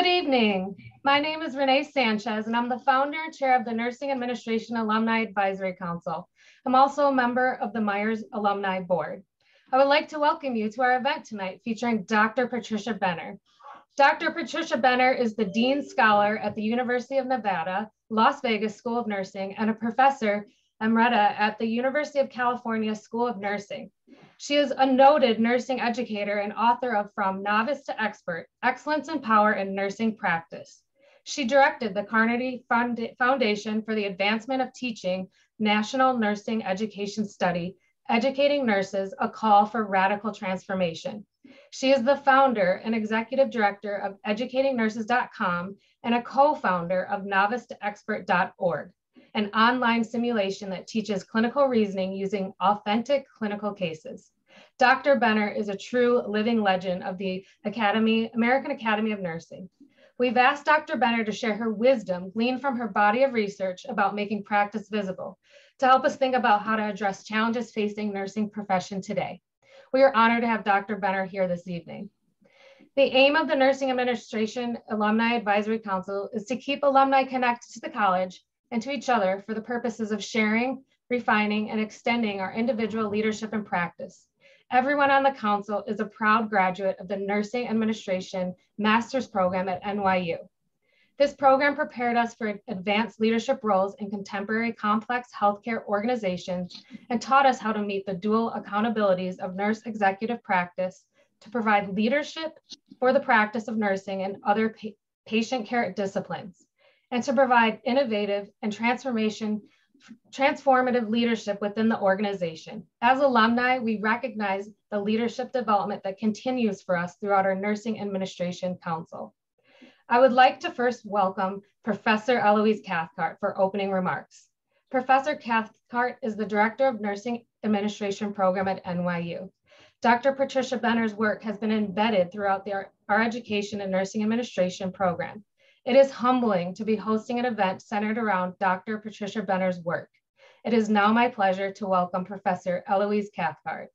Good evening. My name is Renee Sanchez, and I'm the founder and chair of the Nursing Administration Alumni Advisory Council. I'm also a member of the Meyers Alumni Board. I would like to welcome you to our event tonight featuring Dr. Patricia Benner. Dr. Patricia Benner is the Dean Scholar at the University of Nevada, Las Vegas School of Nursing, and a professor emerita at the University of California School of Nursing. She is a noted nursing educator and author of From Novice to Expert, Excellence and Power in Nursing Practice. She directed the Carnegie Foundation for the Advancement of Teaching National Nursing Education Study, Educating Nurses, A Call for Radical Transformation. She is the founder and executive director of educatingnurses.com and a co-founder of novice to expert.org an online simulation that teaches clinical reasoning using authentic clinical cases. Dr. Benner is a true living legend of the Academy, American Academy of Nursing. We've asked Dr. Benner to share her wisdom gleaned from her body of research about making practice visible to help us think about how to address challenges facing nursing profession today. We are honored to have Dr. Benner here this evening. The aim of the Nursing Administration Alumni Advisory Council is to keep alumni connected to the college and to each other for the purposes of sharing, refining, and extending our individual leadership and practice. Everyone on the council is a proud graduate of the Nursing Administration Master's Program at NYU. This program prepared us for advanced leadership roles in contemporary complex healthcare organizations and taught us how to meet the dual accountabilities of nurse executive practice to provide leadership for the practice of nursing and other pa patient care disciplines and to provide innovative and transformation transformative leadership within the organization. As alumni, we recognize the leadership development that continues for us throughout our Nursing Administration Council. I would like to first welcome Professor Eloise Cathcart for opening remarks. Professor Cathcart is the Director of Nursing Administration Program at NYU. Dr. Patricia Benner's work has been embedded throughout the, our Education and Nursing Administration program. It is humbling to be hosting an event centered around Dr. Patricia Benner's work. It is now my pleasure to welcome Professor Eloise Cathcart.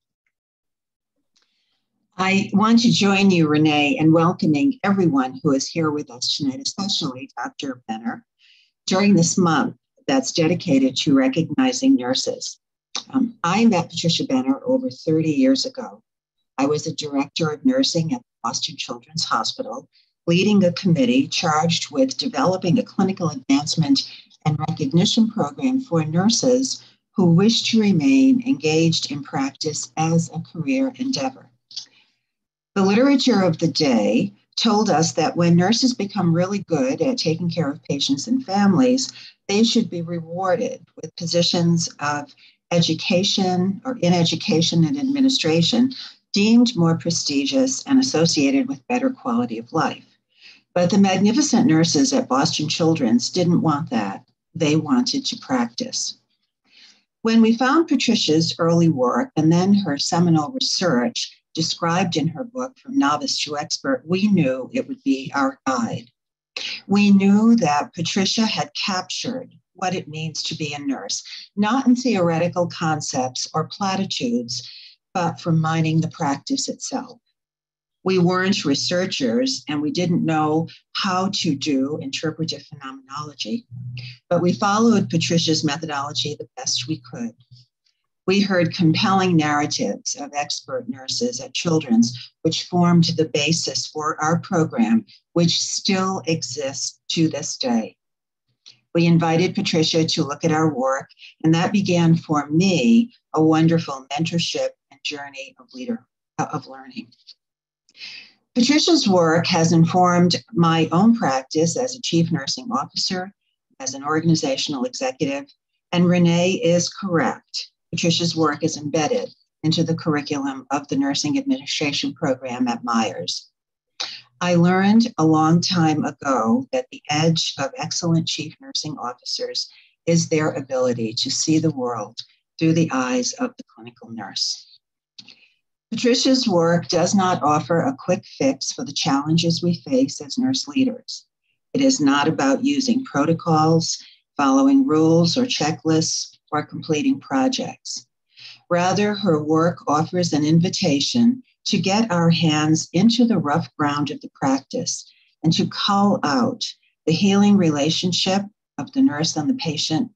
I want to join you, Renee, in welcoming everyone who is here with us tonight, especially Dr. Benner, during this month that's dedicated to recognizing nurses. Um, I met Patricia Benner over 30 years ago. I was a director of nursing at Boston Children's Hospital leading a committee charged with developing a clinical advancement and recognition program for nurses who wish to remain engaged in practice as a career endeavor. The literature of the day told us that when nurses become really good at taking care of patients and families, they should be rewarded with positions of education or in education and administration deemed more prestigious and associated with better quality of life. But the magnificent nurses at Boston Children's didn't want that. They wanted to practice. When we found Patricia's early work and then her seminal research described in her book, From Novice to Expert, we knew it would be our guide. We knew that Patricia had captured what it means to be a nurse, not in theoretical concepts or platitudes, but from mining the practice itself we weren't researchers and we didn't know how to do interpretive phenomenology, but we followed Patricia's methodology the best we could. We heard compelling narratives of expert nurses at Children's, which formed the basis for our program, which still exists to this day. We invited Patricia to look at our work, and that began for me a wonderful mentorship and journey of leader of learning. Patricia's work has informed my own practice as a chief nursing officer, as an organizational executive, and Renee is correct. Patricia's work is embedded into the curriculum of the nursing administration program at Meyers. I learned a long time ago that the edge of excellent chief nursing officers is their ability to see the world through the eyes of the clinical nurse. Patricia's work does not offer a quick fix for the challenges we face as nurse leaders. It is not about using protocols, following rules or checklists, or completing projects. Rather, her work offers an invitation to get our hands into the rough ground of the practice and to call out the healing relationship of the nurse and the patient,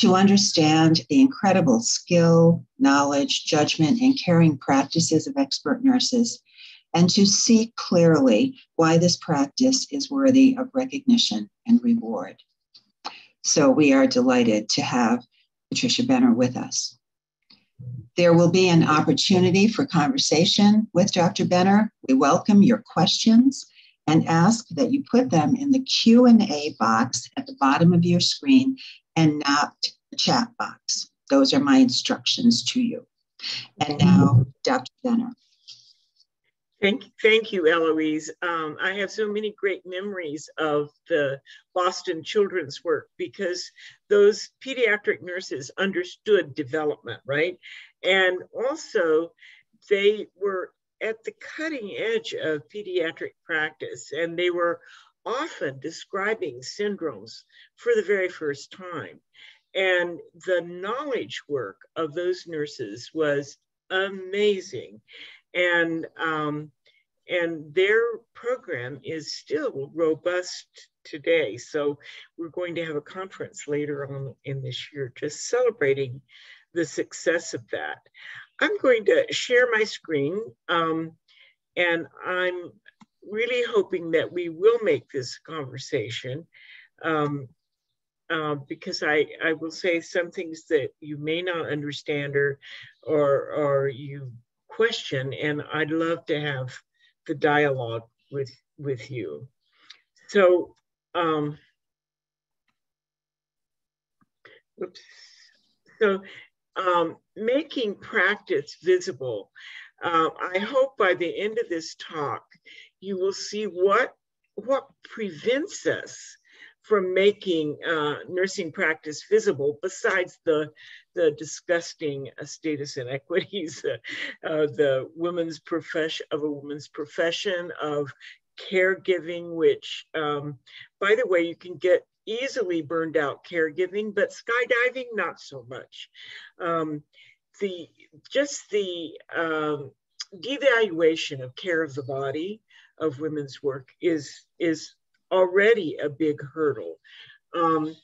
to understand the incredible skill, knowledge, judgment, and caring practices of expert nurses, and to see clearly why this practice is worthy of recognition and reward. So we are delighted to have Patricia Benner with us. There will be an opportunity for conversation with Dr. Benner. We welcome your questions and ask that you put them in the Q&A box at the bottom of your screen and not the chat box. Those are my instructions to you. And now, Dr. Benner. Thank, thank you, Eloise. Um, I have so many great memories of the Boston children's work because those pediatric nurses understood development, right? And also, they were at the cutting edge of pediatric practice, and they were often describing syndromes for the very first time. And the knowledge work of those nurses was amazing and um, and their program is still robust today. So we're going to have a conference later on in this year just celebrating the success of that. I'm going to share my screen um, and I'm really hoping that we will make this conversation um, uh, because I, I will say some things that you may not understand or, or, or you question, and I'd love to have the dialogue with, with you. So, um, oops. So, um, making practice visible. Uh, I hope by the end of this talk, you will see what, what prevents us from making uh, nursing practice visible besides the, the disgusting uh, status inequities, uh, the women's profession of a woman's profession of caregiving, which um, by the way, you can get easily burned out caregiving, but skydiving, not so much. Um, the just the um, devaluation of care of the body of women's work is is already a big hurdle. Um,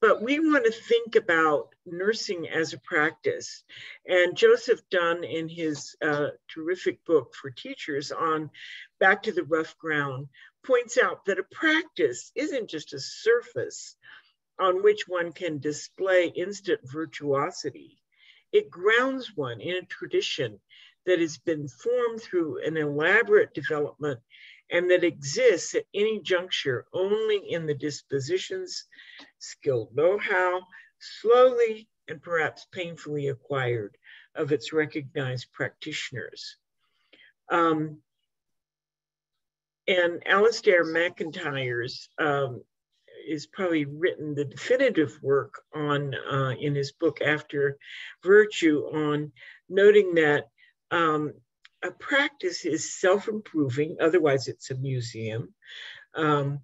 but we want to think about nursing as a practice. And Joseph Dunne, in his uh, terrific book for teachers on Back to the Rough Ground, points out that a practice isn't just a surface on which one can display instant virtuosity. It grounds one in a tradition that has been formed through an elaborate development and that exists at any juncture only in the dispositions, skilled know-how, slowly and perhaps painfully acquired of its recognized practitioners. Um, and Alasdair MacIntyre's um, is probably written the definitive work on uh, in his book After Virtue on noting that um, a practice is self-improving, otherwise it's a museum. Um,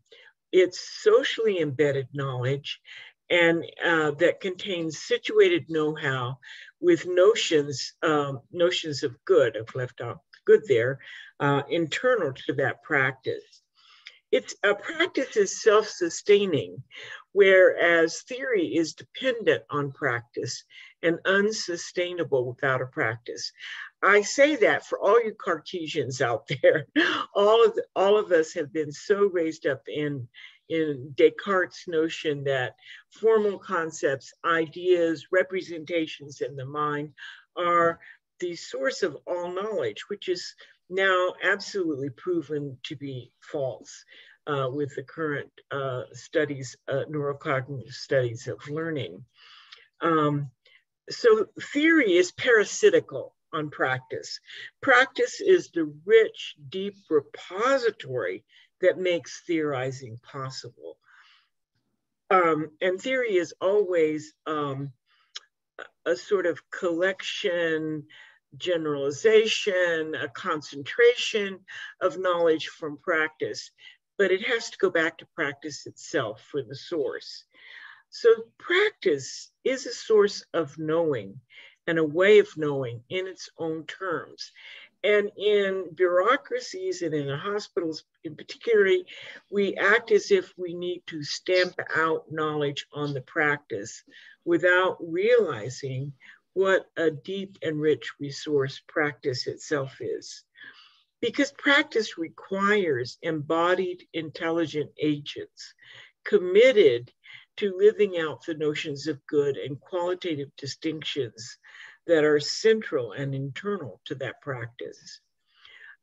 it's socially embedded knowledge and uh, that contains situated know-how with notions, um, notions of good, I've left out good there, uh, internal to that practice. It's a practice is self-sustaining, whereas theory is dependent on practice and unsustainable without a practice. I say that for all you Cartesians out there. all of the, all of us have been so raised up in in Descartes' notion that formal concepts, ideas, representations in the mind are the source of all knowledge, which is now absolutely proven to be false uh, with the current uh, studies, uh, neurocognitive studies of learning. Um, so theory is parasitical on practice. Practice is the rich, deep repository that makes theorizing possible. Um, and theory is always um, a sort of collection, generalization, a concentration of knowledge from practice, but it has to go back to practice itself for the source. So practice is a source of knowing and a way of knowing in its own terms. and in bureaucracies and in hospitals in particular, we act as if we need to stamp out knowledge on the practice without realizing what a deep and rich resource practice itself is. Because practice requires embodied intelligent agents committed to living out the notions of good and qualitative distinctions that are central and internal to that practice.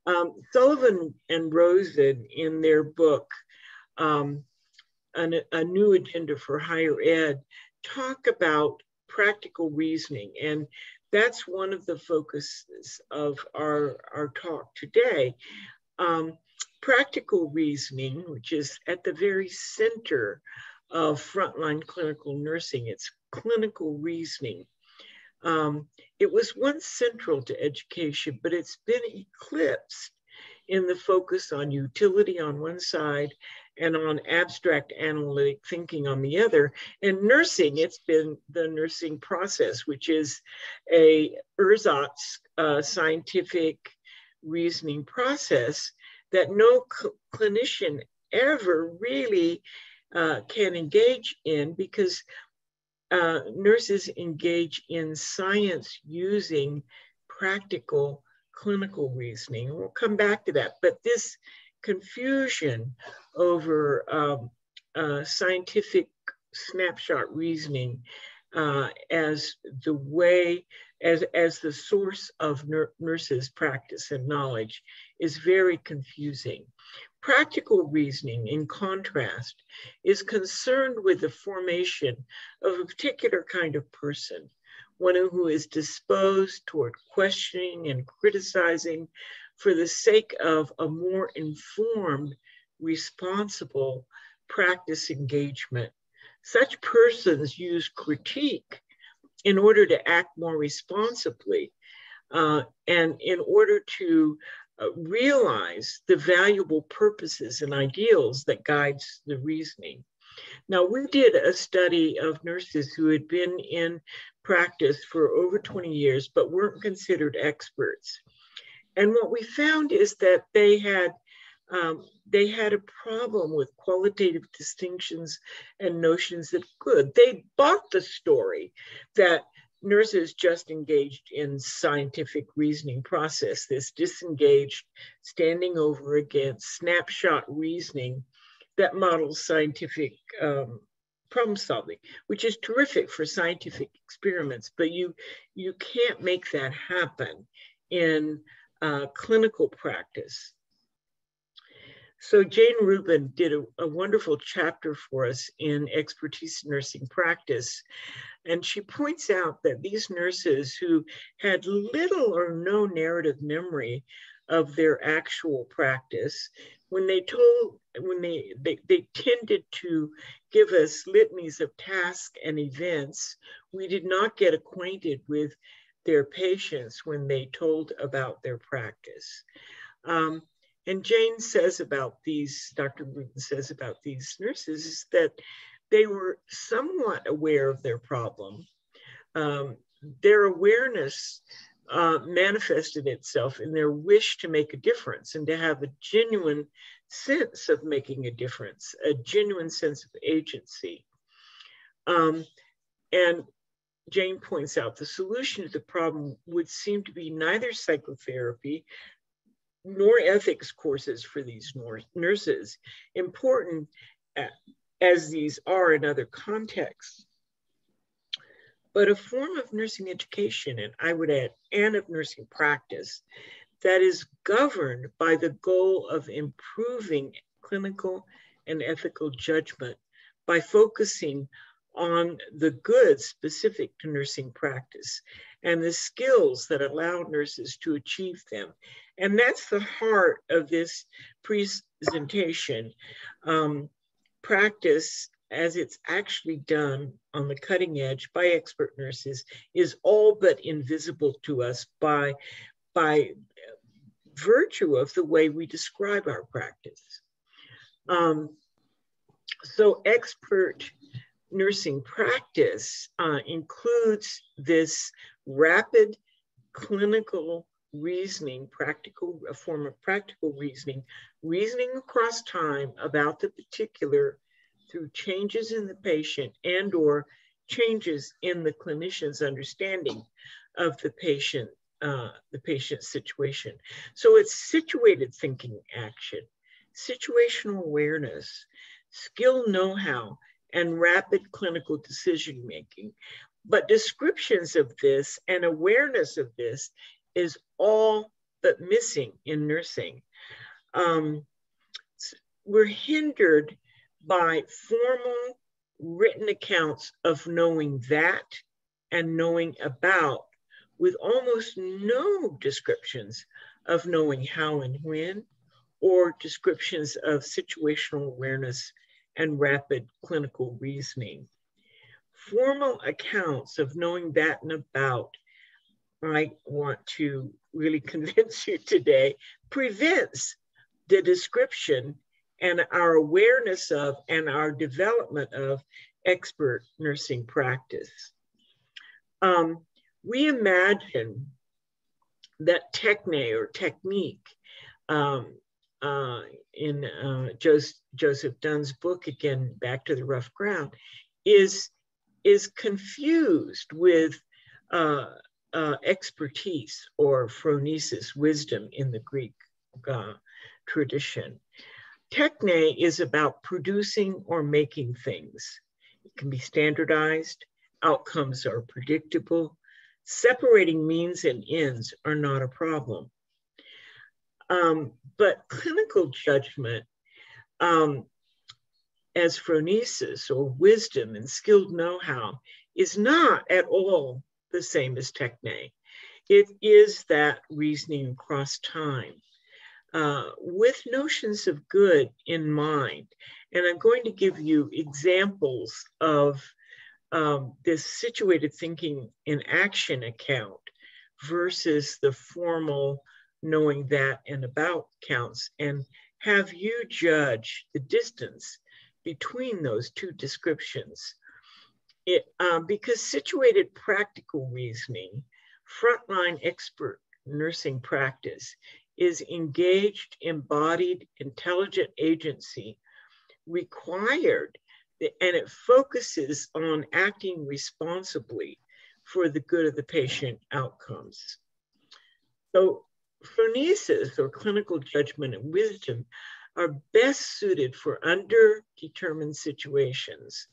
Um, Sullivan and Rosin, in their book, um, an, A New Agenda for Higher Ed, talk about practical reasoning. And that's one of the focuses of our, our talk today. Um, practical reasoning, which is at the very center of frontline clinical nursing, it's clinical reasoning. Um, it was once central to education, but it's been eclipsed in the focus on utility on one side and on abstract analytic thinking on the other. And nursing, it's been the nursing process, which is a ersatz uh, scientific reasoning process that no cl clinician ever really uh, can engage in because uh, nurses engage in science using practical clinical reasoning. We'll come back to that. But this confusion over um, uh, scientific snapshot reasoning uh, as the way, as, as the source of nurses' practice and knowledge is very confusing. Practical reasoning, in contrast, is concerned with the formation of a particular kind of person, one who is disposed toward questioning and criticizing for the sake of a more informed, responsible practice engagement. Such persons use critique in order to act more responsibly uh, and in order to uh, realize the valuable purposes and ideals that guides the reasoning. Now, we did a study of nurses who had been in practice for over 20 years, but weren't considered experts. And what we found is that they had um, they had a problem with qualitative distinctions and notions of good. They bought the story that nurses just engaged in scientific reasoning process, this disengaged standing over against snapshot reasoning that models scientific um, problem solving, which is terrific for scientific experiments, but you, you can't make that happen in uh, clinical practice. So Jane Rubin did a, a, wonderful chapter for us in expertise nursing practice. And she points out that these nurses who had little or no narrative memory of their actual practice, when they told, when they, they, they tended to give us litanies of tasks and events, we did not get acquainted with their patients when they told about their practice. Um, and Jane says about these, Dr. Rubin says about these nurses is that they were somewhat aware of their problem. Um, their awareness uh, manifested itself in their wish to make a difference and to have a genuine sense of making a difference, a genuine sense of agency. Um, and Jane points out the solution to the problem would seem to be neither psychotherapy nor ethics courses for these nurses, important uh, as these are in other contexts. But a form of nursing education, and I would add, and of nursing practice, that is governed by the goal of improving clinical and ethical judgment by focusing on the goods specific to nursing practice and the skills that allow nurses to achieve them. And that's the heart of this presentation. Um, practice as it's actually done on the cutting edge by expert nurses is all but invisible to us by, by virtue of the way we describe our practice. Um, so expert nursing practice uh, includes this rapid clinical reasoning, practical, a form of practical reasoning, reasoning across time about the particular through changes in the patient and or changes in the clinician's understanding of the patient, uh, the patient's situation. So it's situated thinking action, situational awareness, skill know-how, and rapid clinical decision making. But descriptions of this and awareness of this is all but missing in nursing. Um, we're hindered by formal written accounts of knowing that and knowing about, with almost no descriptions of knowing how and when, or descriptions of situational awareness and rapid clinical reasoning. Formal accounts of knowing that and about, I want to really convince you today, prevents the description and our awareness of and our development of expert nursing practice. Um, we imagine that techne or technique um, uh, in uh, Joseph, Joseph Dunne's book, again, Back to the Rough Ground, is, is confused with uh, uh expertise or phronesis, wisdom in the Greek uh, tradition. Techne is about producing or making things. It can be standardized, outcomes are predictable, separating means and ends are not a problem. Um, but clinical judgment, um, as phronesis or wisdom and skilled know-how, is not at all the same as techne. It is that reasoning across time uh, with notions of good in mind. And I'm going to give you examples of um, this situated thinking in action account versus the formal knowing that and about counts and have you judge the distance between those two descriptions. It, um, because situated practical reasoning, frontline expert nursing practice is engaged, embodied, intelligent agency required, and it focuses on acting responsibly for the good of the patient outcomes. So phronesis or clinical judgment and wisdom are best suited for underdetermined situations.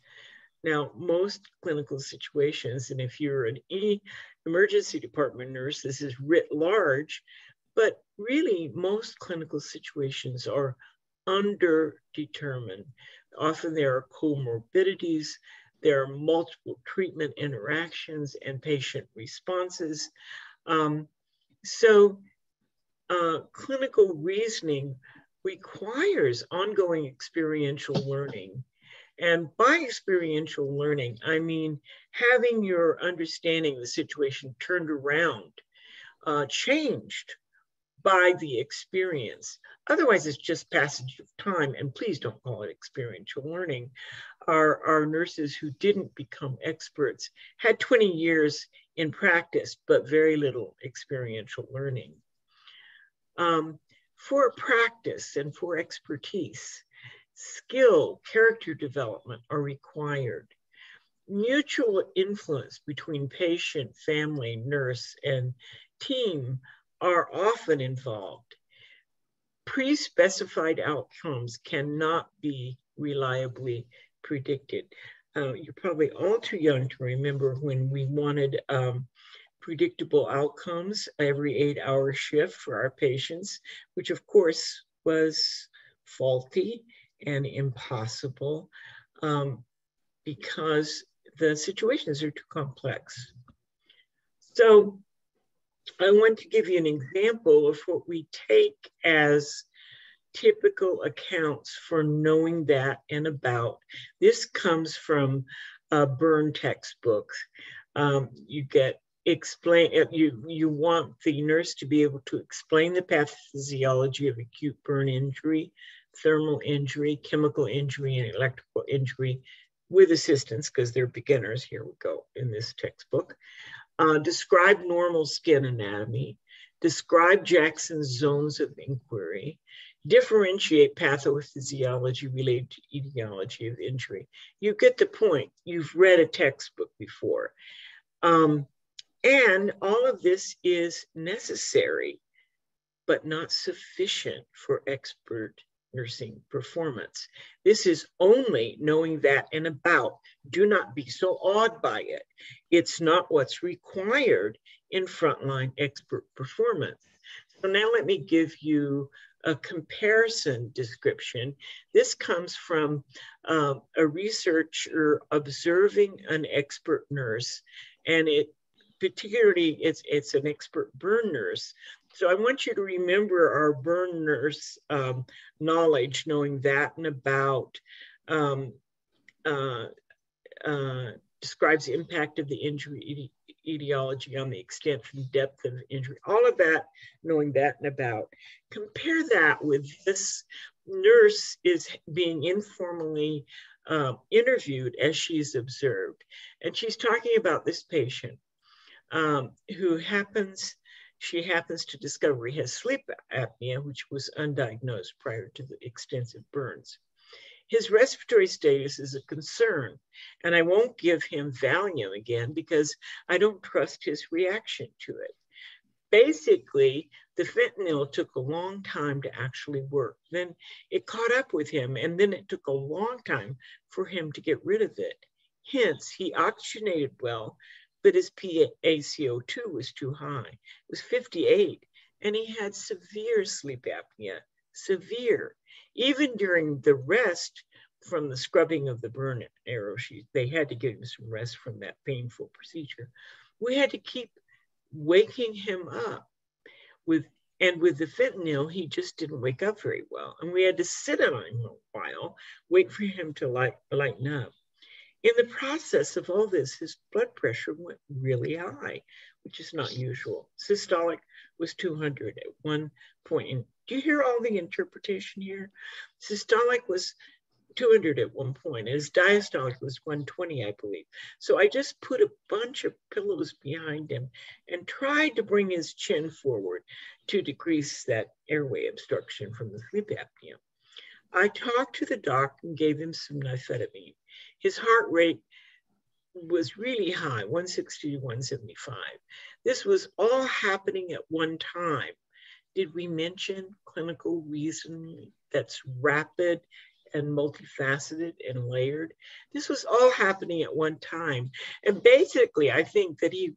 Now, most clinical situations, and if you're an e emergency department nurse, this is writ large, but really, most clinical situations are underdetermined. Often there are comorbidities, there are multiple treatment interactions and patient responses. Um, so uh, clinical reasoning requires ongoing experiential learning. And by experiential learning, I mean having your understanding of the situation turned around, uh, changed by the experience. Otherwise, it's just passage of time. And please don't call it experiential learning. Our, our nurses who didn't become experts had 20 years in practice, but very little experiential learning. Um, for practice and for expertise, skill, character development are required. Mutual influence between patient, family, nurse, and team are often involved. Pre-specified outcomes cannot be reliably predicted. Uh, you're probably all too young to remember when we wanted um, predictable outcomes every eight hour shift for our patients, which of course was faulty and impossible um, because the situations are too complex. So I want to give you an example of what we take as typical accounts for knowing that and about. This comes from a burn textbook. Um, you get explain uh, you you want the nurse to be able to explain the pathophysiology of acute burn injury thermal injury chemical injury and electrical injury with assistance because they're beginners here we go in this textbook uh, describe normal skin anatomy, describe Jackson's zones of injury, differentiate pathophysiology related to etiology of injury. You get the point. You've read a textbook before. Um, and all of this is necessary, but not sufficient for expert nursing performance. This is only knowing that and about. Do not be so awed by it. It's not what's required in frontline expert performance. So now let me give you a comparison description. This comes from uh, a researcher observing an expert nurse, and it particularly it's it's an expert burn nurse. So I want you to remember our burn nurse um, knowledge, knowing that and about um, uh, uh, describes the impact of the injury etiology on the extent and depth of injury, all of that, knowing that and about. Compare that with this nurse is being informally um, interviewed as she's observed. And she's talking about this patient um, who happens, she happens to discover he has sleep apnea, which was undiagnosed prior to the extensive burns. His respiratory status is a concern, and I won't give him Valium again because I don't trust his reaction to it. Basically, the fentanyl took a long time to actually work. Then it caught up with him, and then it took a long time for him to get rid of it. Hence, he oxygenated well, but his PaCO2 was too high. It was 58, and he had severe sleep apnea, severe. Even during the rest from the scrubbing of the burn arrow sheet, they had to give him some rest from that painful procedure. We had to keep waking him up with and with the fentanyl, he just didn't wake up very well. And we had to sit on him a while, wait for him to light, lighten up. In the process of all this, his blood pressure went really high, which is not usual. Systolic was 200 at one point. Do you hear all the interpretation here? Systolic was 200 at one point. His diastolic was 120, I believe. So I just put a bunch of pillows behind him and tried to bring his chin forward to decrease that airway obstruction from the sleep apnea. I talked to the doc and gave him some nifedipine. His heart rate was really high, 160 to 175. This was all happening at one time. Did we mention clinical reason that's rapid and multifaceted and layered? This was all happening at one time. And basically, I think that he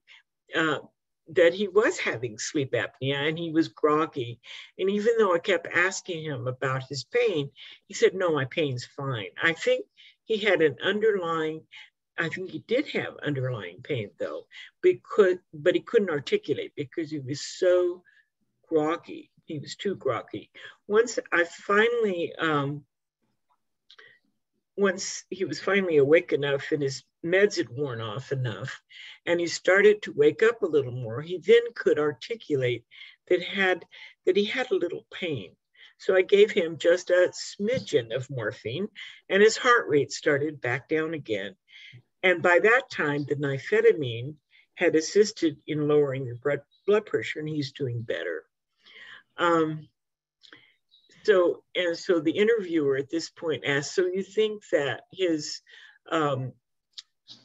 uh, that he was having sleep apnea and he was groggy. And even though I kept asking him about his pain, he said, No, my pain's fine. I think he had an underlying, I think he did have underlying pain though, because, but he couldn't articulate because he was so groggy. He was too groggy. Once I finally, um, once he was finally awake enough and his meds had worn off enough and he started to wake up a little more, he then could articulate that had that he had a little pain. So I gave him just a smidgen of morphine and his heart rate started back down again. And by that time, the nifedipine had assisted in lowering the blood pressure and he's doing better. Um, so, and so the interviewer at this point asked, so you think that his, um,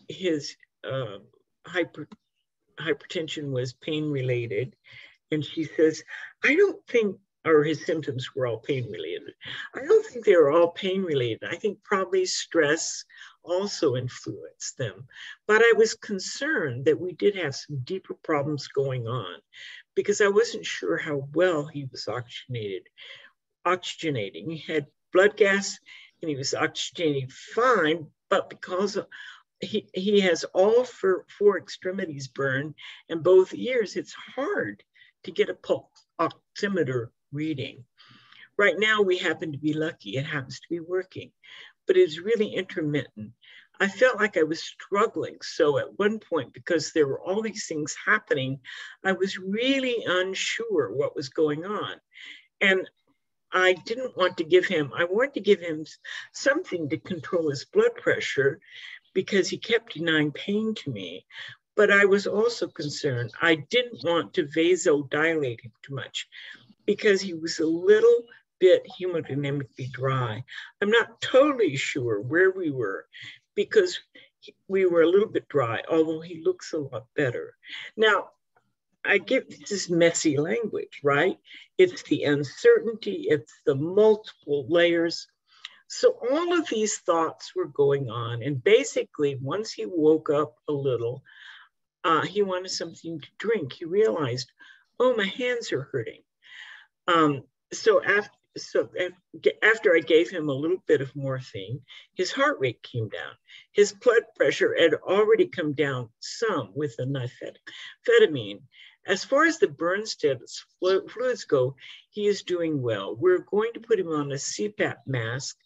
his uh, hyper, hypertension was pain related? And she says, I don't think or his symptoms were all pain related. I don't think they were all pain related. I think probably stress also influenced them. But I was concerned that we did have some deeper problems going on because I wasn't sure how well he was oxygenated, oxygenating. He had blood gas and he was oxygenating fine, but because of, he, he has all four, four extremities burned and both ears, it's hard to get a pulse oximeter reading. Right now, we happen to be lucky, it happens to be working, but it's really intermittent. I felt like I was struggling. So at one point, because there were all these things happening, I was really unsure what was going on. And I didn't want to give him, I wanted to give him something to control his blood pressure because he kept denying pain to me. but I was also concerned. I didn't want to vasodilate him too much because he was a little bit hemodynamically dry. I'm not totally sure where we were because we were a little bit dry, although he looks a lot better. Now, I get this messy language, right? It's the uncertainty, it's the multiple layers. So all of these thoughts were going on. And basically, once he woke up a little, uh, he wanted something to drink. He realized, oh, my hands are hurting. Um, so after so after I gave him a little bit of morphine, his heart rate came down. His blood pressure had already come down some with the nifedipine. As far as the burn status fluids go, he is doing well. We're going to put him on a CPAP mask.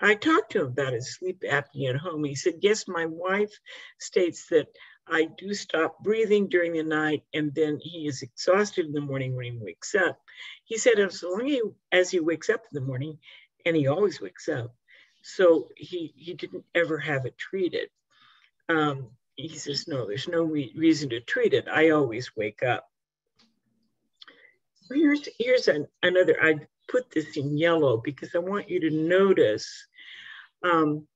I talked to him about his sleep apnea at home. He said, yes, my wife states that I do stop breathing during the night, and then he is exhausted in the morning when he wakes up. He said, as long as he wakes up in the morning, and he always wakes up, so he he didn't ever have it treated. Um, he says, no, there's no re reason to treat it. I always wake up. Here's here's an, another. I put this in yellow because I want you to notice. Um,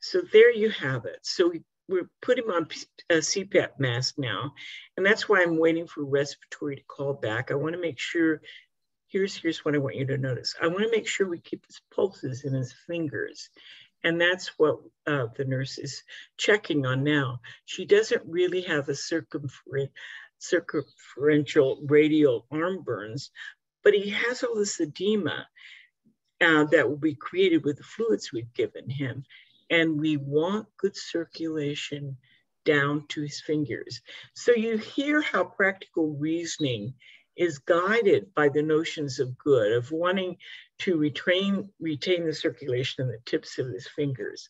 so there you have it. So we we're putting on a CPAP mask now, and that's why I'm waiting for respiratory to call back. I want to make sure. Here's here's what I want you to notice. I want to make sure we keep his pulses in his fingers, and that's what uh, the nurse is checking on now. She doesn't really have a circumfer circumferential radial arm burns, but he has all this edema uh, that will be created with the fluids we've given him and we want good circulation down to his fingers. So you hear how practical reasoning is guided by the notions of good, of wanting to retain, retain the circulation in the tips of his fingers.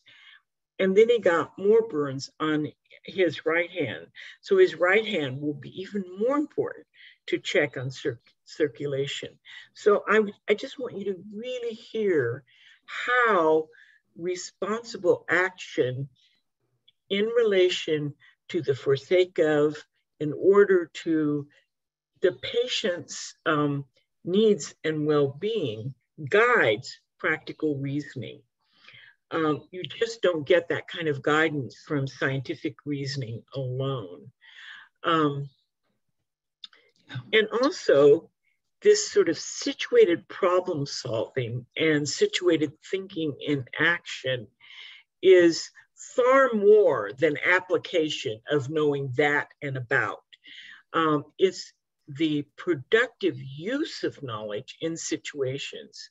And then he got more burns on his right hand. So his right hand will be even more important to check on cir circulation. So I, I just want you to really hear how responsible action in relation to the forsake of in order to the patient's um, needs and well-being guides practical reasoning. Um, you just don't get that kind of guidance from scientific reasoning alone. Um, and also, this sort of situated problem solving and situated thinking in action is far more than application of knowing that and about. Um, it's the productive use of knowledge in situations.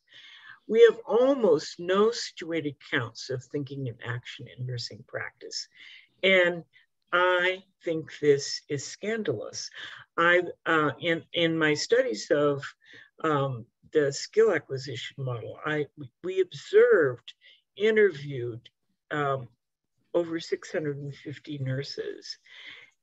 We have almost no situated counts of thinking and action in nursing practice. And I think this is scandalous. I, uh, in, in my studies of um, the skill acquisition model, I, we observed, interviewed um, over 650 nurses,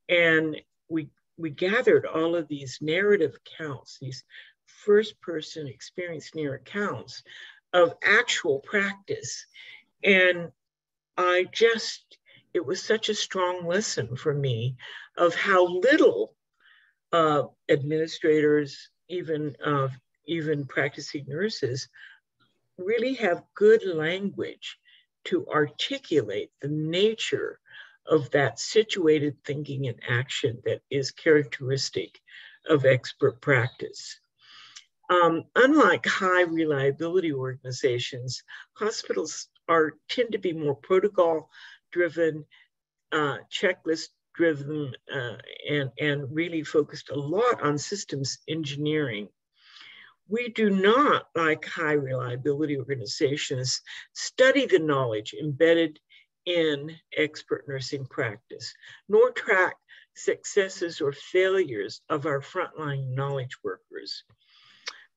and we, we gathered all of these narrative accounts, these first person experience near accounts of actual practice. And I just, it was such a strong lesson for me of how little uh, administrators, even uh, even practicing nurses, really have good language to articulate the nature of that situated thinking and action that is characteristic of expert practice. Um, unlike high reliability organizations, hospitals are tend to be more protocol driven, uh, checklist driven uh, and, and really focused a lot on systems engineering. We do not, like high reliability organizations, study the knowledge embedded in expert nursing practice, nor track successes or failures of our frontline knowledge workers.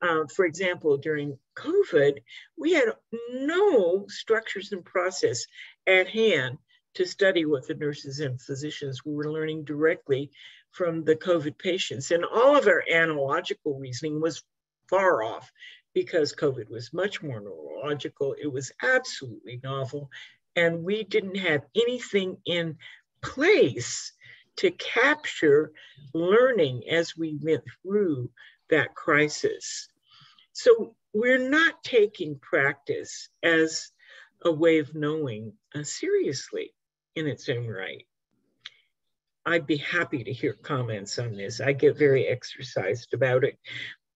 Uh, for example, during COVID, we had no structures and process at hand to study what the nurses and physicians were learning directly from the COVID patients. And all of our analogical reasoning was far off because COVID was much more neurological. It was absolutely novel. And we didn't have anything in place to capture learning as we went through that crisis. So we're not taking practice as a way of knowing uh, seriously in its own right. I'd be happy to hear comments on this. I get very exercised about it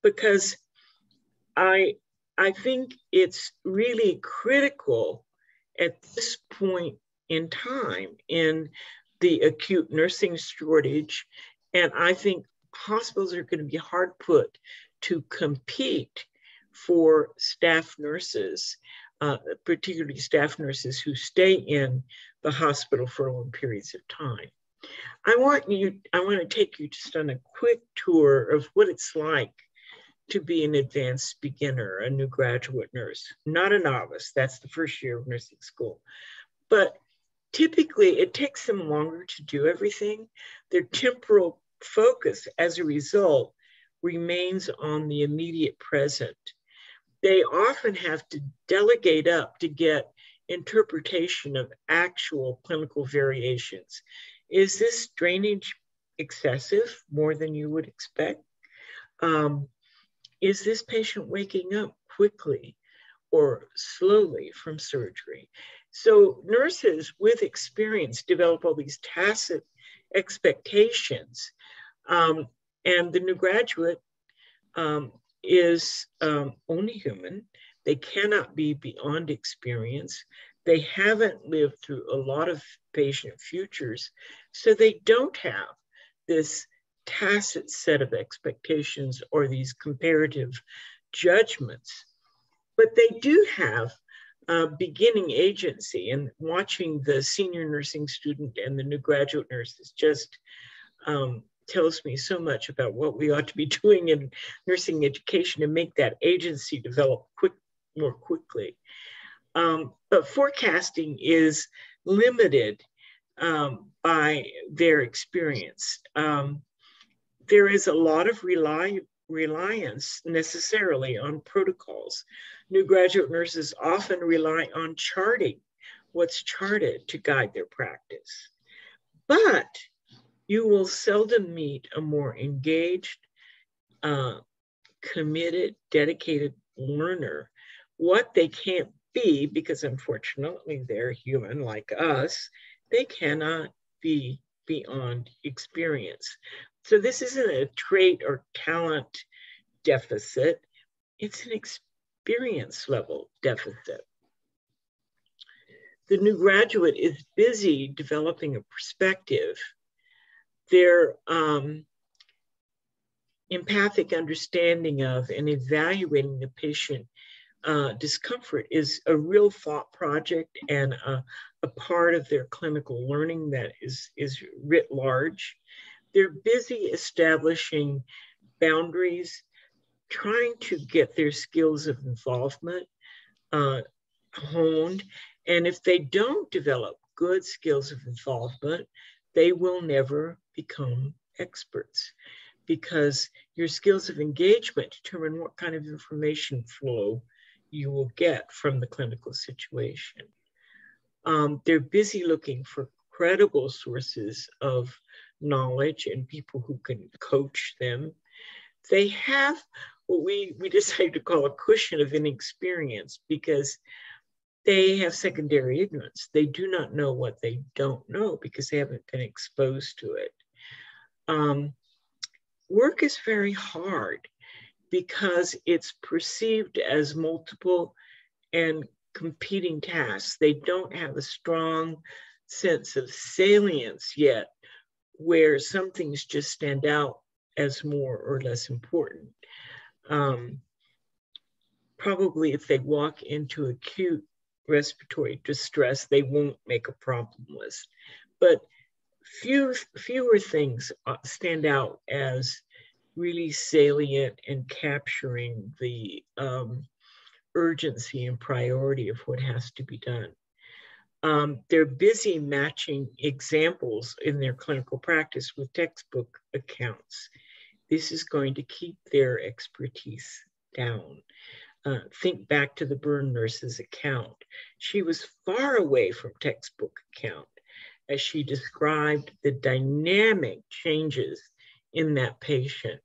because I I think it's really critical at this point in time in the acute nursing shortage. And I think hospitals are going to be hard put to compete for staff nurses, uh, particularly staff nurses who stay in the hospital for long periods of time. I want you, I want to take you just on a quick tour of what it's like to be an advanced beginner, a new graduate nurse, not a novice. That's the first year of nursing school. But typically, it takes them longer to do everything. Their temporal focus, as a result, remains on the immediate present. They often have to delegate up to get interpretation of actual clinical variations. Is this drainage excessive, more than you would expect? Um, is this patient waking up quickly or slowly from surgery? So nurses with experience develop all these tacit expectations. Um, and the new graduate um, is um, only human. They cannot be beyond experience. They haven't lived through a lot of patient futures. So they don't have this tacit set of expectations or these comparative judgments. But they do have uh, beginning agency and watching the senior nursing student and the new graduate nurses just um, tells me so much about what we ought to be doing in nursing education to make that agency develop quick, more quickly. Um, but forecasting is limited um, by their experience. Um, there is a lot of rely, reliance necessarily on protocols. New graduate nurses often rely on charting what's charted to guide their practice. But you will seldom meet a more engaged, uh, committed, dedicated learner. What they can't be, because unfortunately they're human like us, they cannot be beyond experience. So this isn't a trait or talent deficit, it's an experience level deficit. The new graduate is busy developing a perspective. Their um, empathic understanding of and evaluating the patient uh, discomfort is a real thought project and a, a, part of their clinical learning that is, is writ large. They're busy establishing boundaries, trying to get their skills of involvement uh, honed. And if they don't develop good skills of involvement, they will never become experts because your skills of engagement determine what kind of information flow you will get from the clinical situation. Um, they're busy looking for credible sources of knowledge and people who can coach them. They have what we, we decided to call a cushion of inexperience because they have secondary ignorance. They do not know what they don't know because they haven't been exposed to it. Um, work is very hard because it's perceived as multiple and competing tasks. They don't have a strong sense of salience yet, where some things just stand out as more or less important. Um, probably if they walk into acute respiratory distress, they won't make a problem list. But few, fewer things uh, stand out as really salient and capturing the um, urgency and priority of what has to be done. Um, they're busy matching examples in their clinical practice with textbook accounts. This is going to keep their expertise down. Uh, think back to the burn nurse's account. She was far away from textbook account. as she described the dynamic changes in that patient.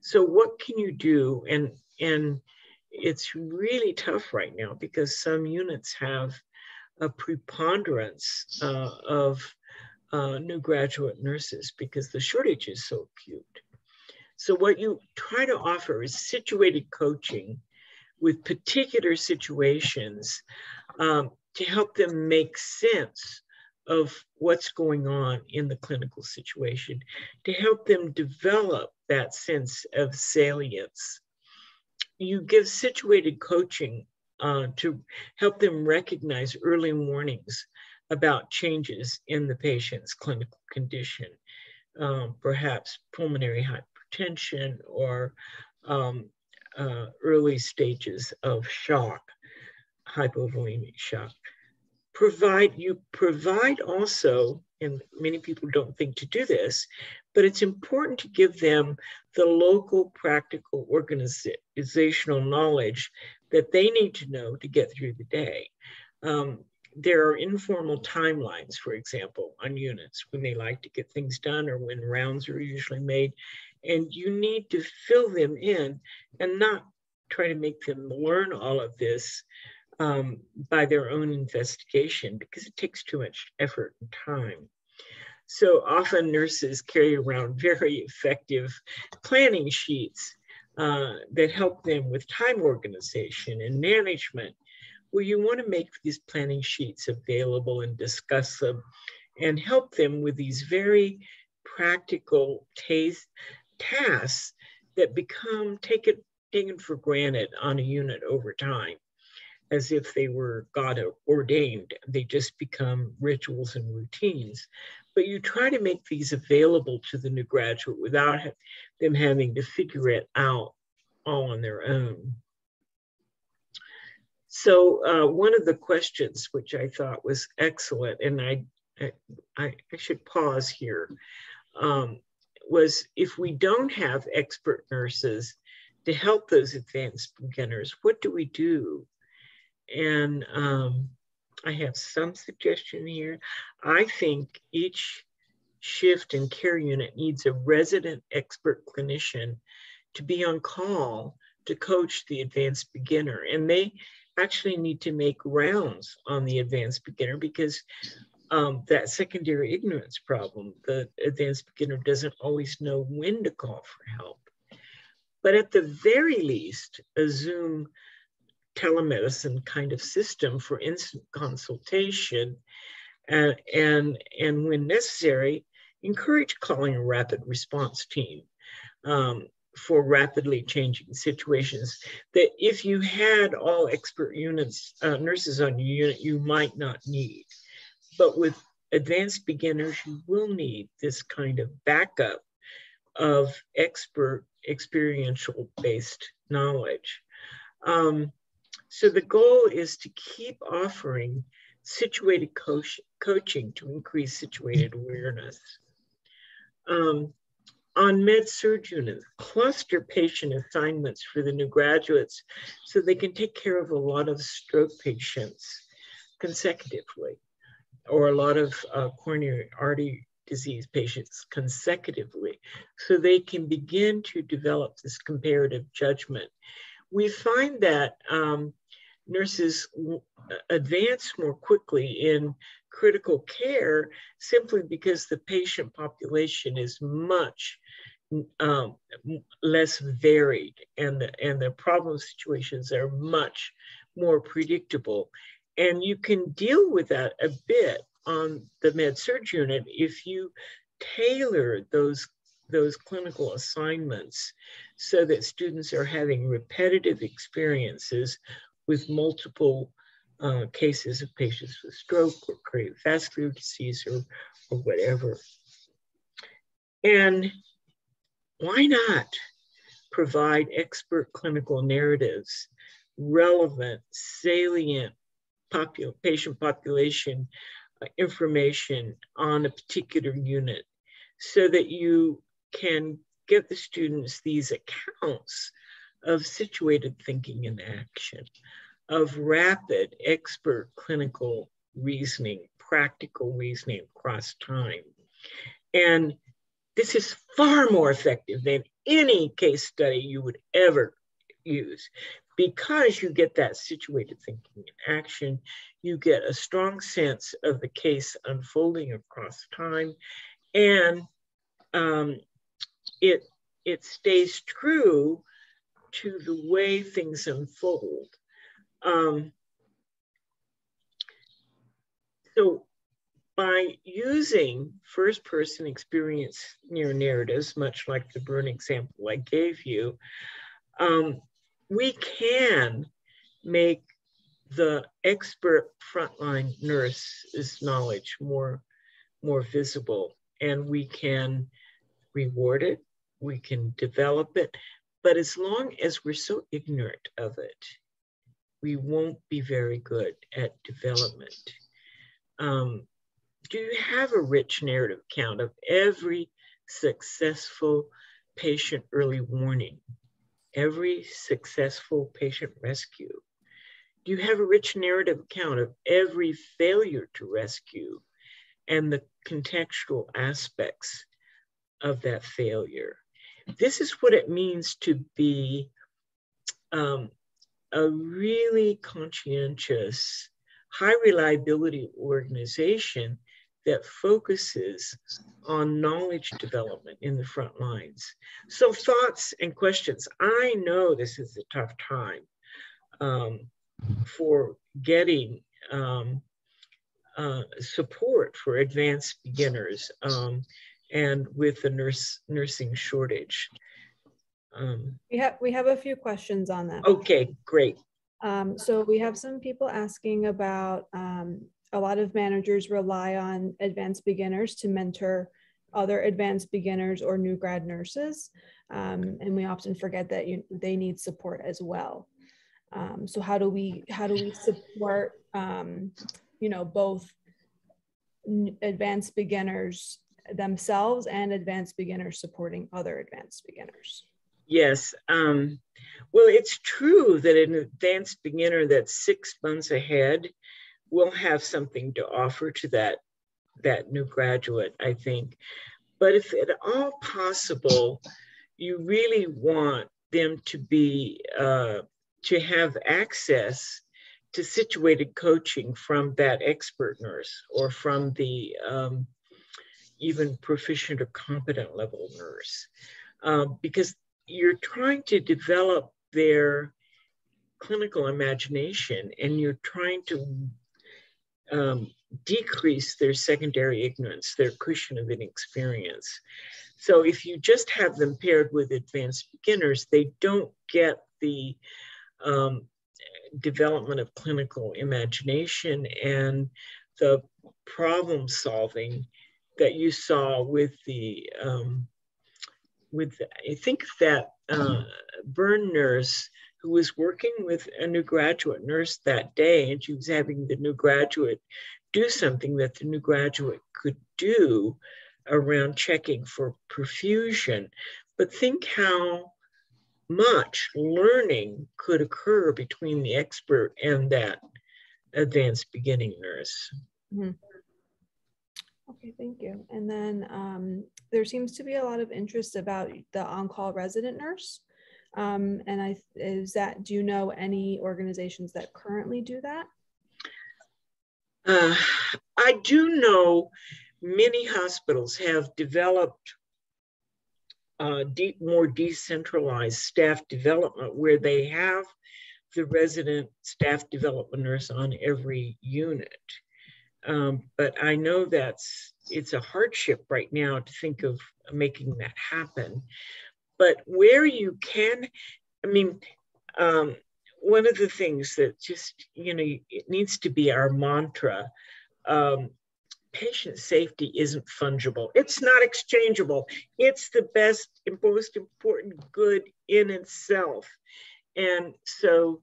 So what can you do? And, and it's really tough right now because some units have a preponderance uh, of uh, new graduate nurses because the shortage is so acute. So what you try to offer is situated coaching with particular situations um, to help them make sense of what's going on in the clinical situation, to help them develop that sense of salience. You give situated coaching uh, to help them recognize early warnings about changes in the patient's clinical condition, um, perhaps pulmonary hypertension or um, uh, early stages of shock, hypovolemic shock. Provide you provide also, and many people don't think to do this, but it's important to give them the local practical organizational knowledge that they need to know to get through the day. Um, there are informal timelines, for example, on units when they like to get things done or when rounds are usually made. And you need to fill them in and not try to make them learn all of this um, by their own investigation because it takes too much effort and time. So often nurses carry around very effective planning sheets uh, that help them with time organization and management where you want to make these planning sheets available and discuss them and help them with these very practical tasks that become taken, taken for granted on a unit over time as if they were God ordained. They just become rituals and routines. But you try to make these available to the new graduate without them having to figure it out all on their own. So uh, one of the questions, which I thought was excellent, and I, I, I should pause here, um, was if we don't have expert nurses to help those advanced beginners, what do we do? And um, I have some suggestion here. I think each shift and care unit needs a resident expert clinician to be on call to coach the advanced beginner. And they actually need to make rounds on the advanced beginner because um, that secondary ignorance problem, the advanced beginner doesn't always know when to call for help. But at the very least, a Zoom telemedicine kind of system for instant consultation and, and, and when necessary, encourage calling a rapid response team. Um, for rapidly changing situations that if you had all expert units, uh, nurses on your unit, you might not need. But with advanced beginners, you will need this kind of backup of expert experiential based knowledge. Um, so the goal is to keep offering situated coach, coaching to increase situated awareness. Um, on med-surg units, cluster patient assignments for the new graduates so they can take care of a lot of stroke patients consecutively or a lot of uh, coronary artery disease patients consecutively so they can begin to develop this comparative judgment. We find that um, nurses advance more quickly in critical care simply because the patient population is much um, less varied and the, and the problem situations are much more predictable. And you can deal with that a bit on the med-surg unit if you tailor those, those clinical assignments so that students are having repetitive experiences with multiple uh, cases of patients with stroke or cardiovascular disease or, or whatever. And why not provide expert clinical narratives, relevant, salient patient population uh, information on a particular unit so that you can get the students these accounts of situated thinking and action, of rapid expert clinical reasoning practical reasoning across time. And this is far more effective than any case study you would ever use because you get that situated thinking in action. You get a strong sense of the case unfolding across time, and um, it it stays true to the way things unfold. Um, so by using first person experience near narratives, much like the burn example I gave you, um, we can make the expert frontline nurse's knowledge more, more visible and we can reward it, we can develop it, but as long as we're so ignorant of it, we won't be very good at development. Um, do you have a rich narrative account of every successful patient early warning, every successful patient rescue? Do you have a rich narrative account of every failure to rescue and the contextual aspects of that failure? This is what it means to be um, a really conscientious, high reliability organization that focuses on knowledge development in the front lines. So thoughts and questions. I know this is a tough time um, for getting um, uh, support for advanced beginners um, and with the nurse nursing shortage. Um, we have we have a few questions on that. Okay, great. Um, so we have some people asking about um, a lot of managers rely on advanced beginners to mentor other advanced beginners or new grad nurses, um, and we often forget that you, they need support as well. Um, so how do we how do we support um, you know both advanced beginners themselves and advanced beginners supporting other advanced beginners? Yes. Um, well, it's true that an advanced beginner that's six months ahead will have something to offer to that that new graduate, I think. But if at all possible, you really want them to be uh, to have access to situated coaching from that expert nurse or from the um, even proficient or competent level nurse, um, because you're trying to develop their clinical imagination and you're trying to um, decrease their secondary ignorance, their cushion of inexperience. So if you just have them paired with advanced beginners, they don't get the um, development of clinical imagination and the problem solving that you saw with the um, with I think that uh, burn nurse who was working with a new graduate nurse that day, and she was having the new graduate do something that the new graduate could do around checking for perfusion. But think how much learning could occur between the expert and that advanced beginning nurse. Mm-hmm. Okay, thank you. And then um, there seems to be a lot of interest about the on-call resident nurse. Um, and I is that do you know any organizations that currently do that? Uh, I do know many hospitals have developed uh, deep, more decentralized staff development where they have the resident staff development nurse on every unit. Um, but I know that's it's a hardship right now to think of making that happen. But where you can, I mean, um, one of the things that just you know it needs to be our mantra. Um, patient safety isn't fungible. It's not exchangeable. It's the best and most important good in itself. And so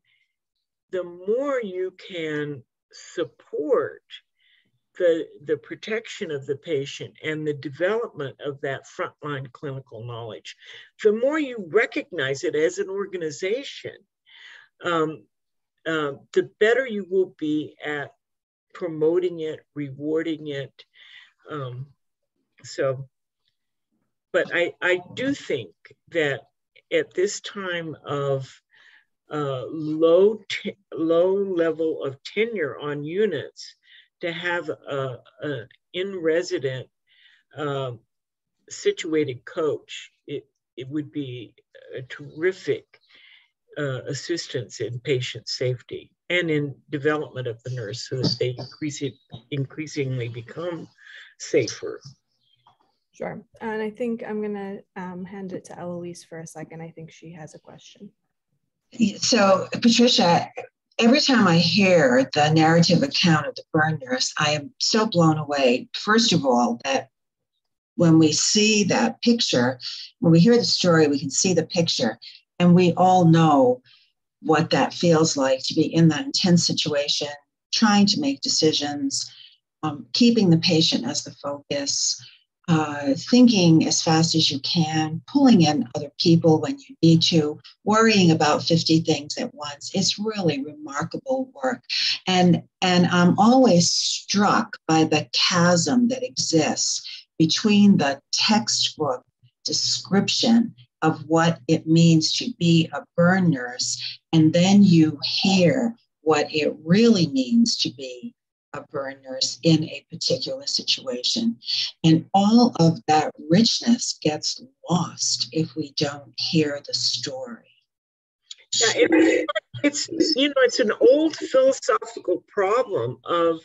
the more you can support the, the protection of the patient and the development of that frontline clinical knowledge, the more you recognize it as an organization, um, uh, the better you will be at promoting it, rewarding it. Um, so, but I, I do think that at this time of uh, low, low level of tenure on units, to have a, a in resident uh, situated coach, it, it would be a terrific uh, assistance in patient safety and in development of the nurse so that they increase it, increasingly become safer. Sure. And I think I'm going to um, hand it to Eloise for a second. I think she has a question. So, Patricia, every time I hear the narrative account of the burn nurse, I am so blown away. First of all, that when we see that picture, when we hear the story, we can see the picture, and we all know what that feels like to be in that intense situation, trying to make decisions, um, keeping the patient as the focus, uh, thinking as fast as you can, pulling in other people when you need to, worrying about 50 things at once. It's really remarkable work. And, and I'm always struck by the chasm that exists between the textbook description of what it means to be a burn nurse, and then you hear what it really means to be a burn nurse in a particular situation. And all of that richness gets lost if we don't hear the story. Yeah, it, it's you know it's an old philosophical problem of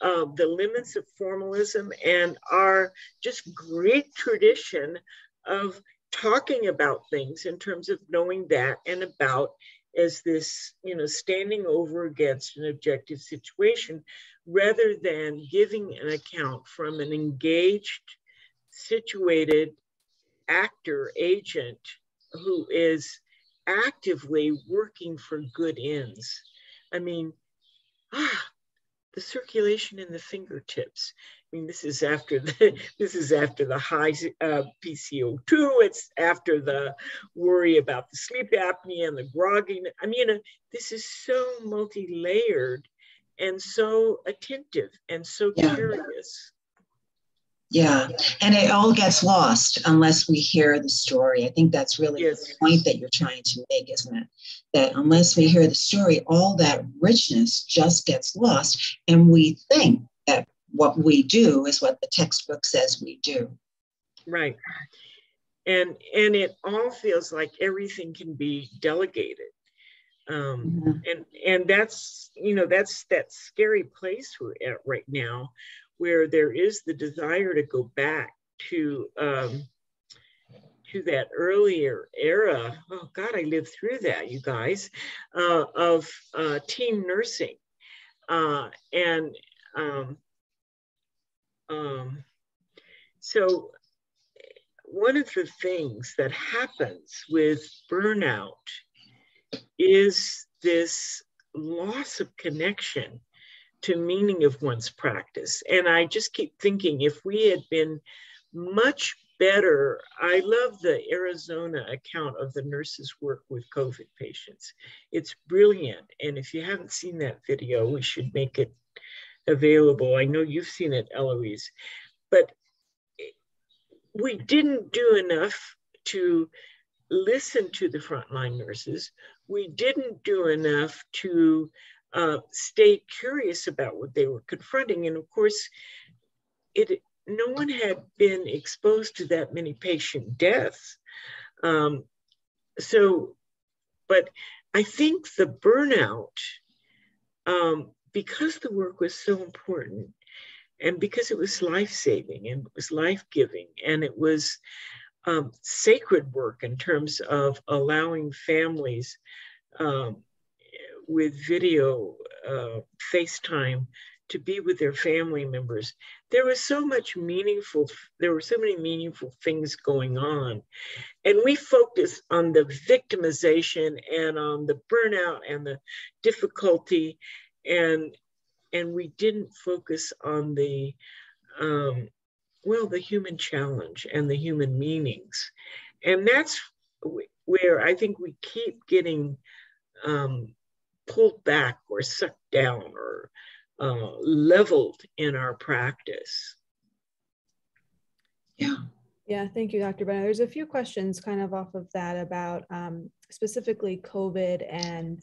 uh, the limits of formalism and our just great tradition of talking about things in terms of knowing that and about as this, you know, standing over against an objective situation rather than giving an account from an engaged, situated actor, agent who is actively working for good ends. I mean, ah, the circulation in the fingertips. I mean, this is after the this is after the high uh, PCO2. It's after the worry about the sleep apnea and the grogging. I mean, uh, this is so multi-layered and so attentive and so yeah. curious. Yeah, and it all gets lost unless we hear the story. I think that's really yes. the point that you're trying to make, isn't it? That unless we hear the story, all that richness just gets lost, and we think what we do is what the textbook says we do. Right. And and it all feels like everything can be delegated. Um, mm-hmm. and and that's you know that's that scary place we're at right now where there is the desire to go back to um, to that earlier era. Oh God, I lived through that, you guys, uh, of uh, team nursing, uh, and um, um, so one of the things that happens with burnout is this loss of connection to meaning of one's practice. And I just keep thinking if we had been much better, I love the Arizona account of the nurses' work with COVID patients. It's brilliant. And if you haven't seen that video, we should make it available. I know you've seen it, Eloise. But we didn't do enough to listen to the frontline nurses. We didn't do enough to uh, stay curious about what they were confronting. And of course, it no one had been exposed to that many patient deaths. Um, so, but I think the burnout, um, because the work was so important and because it was life saving and it was life giving and it was um, sacred work in terms of allowing families um, with video uh, FaceTime to be with their family members. There was so much meaningful, there were so many meaningful things going on. And we focused on the victimization and on the burnout and the difficulty. And, and we didn't focus on the, um, well, the human challenge and the human meanings. And that's where I think we keep getting um, pulled back or sucked down or uh, leveled in our practice. Yeah. Yeah, thank you, Dr. Benner. There's a few questions kind of off of that about um, specifically COVID and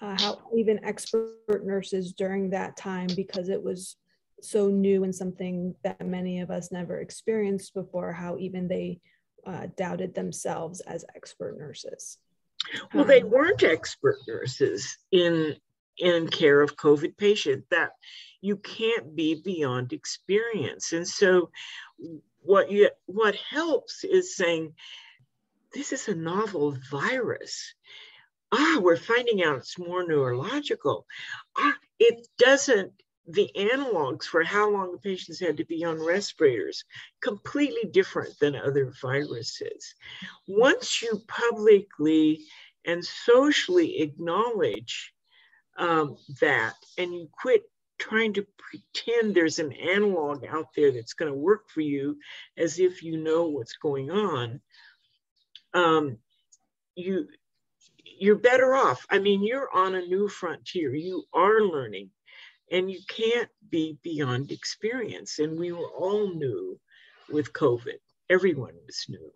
uh, how even expert nurses during that time, because it was so new and something that many of us never experienced before, how even they uh, doubted themselves as expert nurses. Well, they um, weren't expert nurses in in care of COVID patients. That you can't be beyond experience, and so what you what helps is saying this is a novel virus ah we're finding out it's more neurological. Ah it doesn't the analogs for how long the patients had to be on respirators completely different than other viruses. Once you publicly and socially acknowledge um, that and you quit trying to pretend there's an analog out there that's going to work for you as if you know what's going on um, you you're better off. I mean you're on a new frontier. You are learning and you can't be beyond experience. And we were all new with covid. Everyone was new.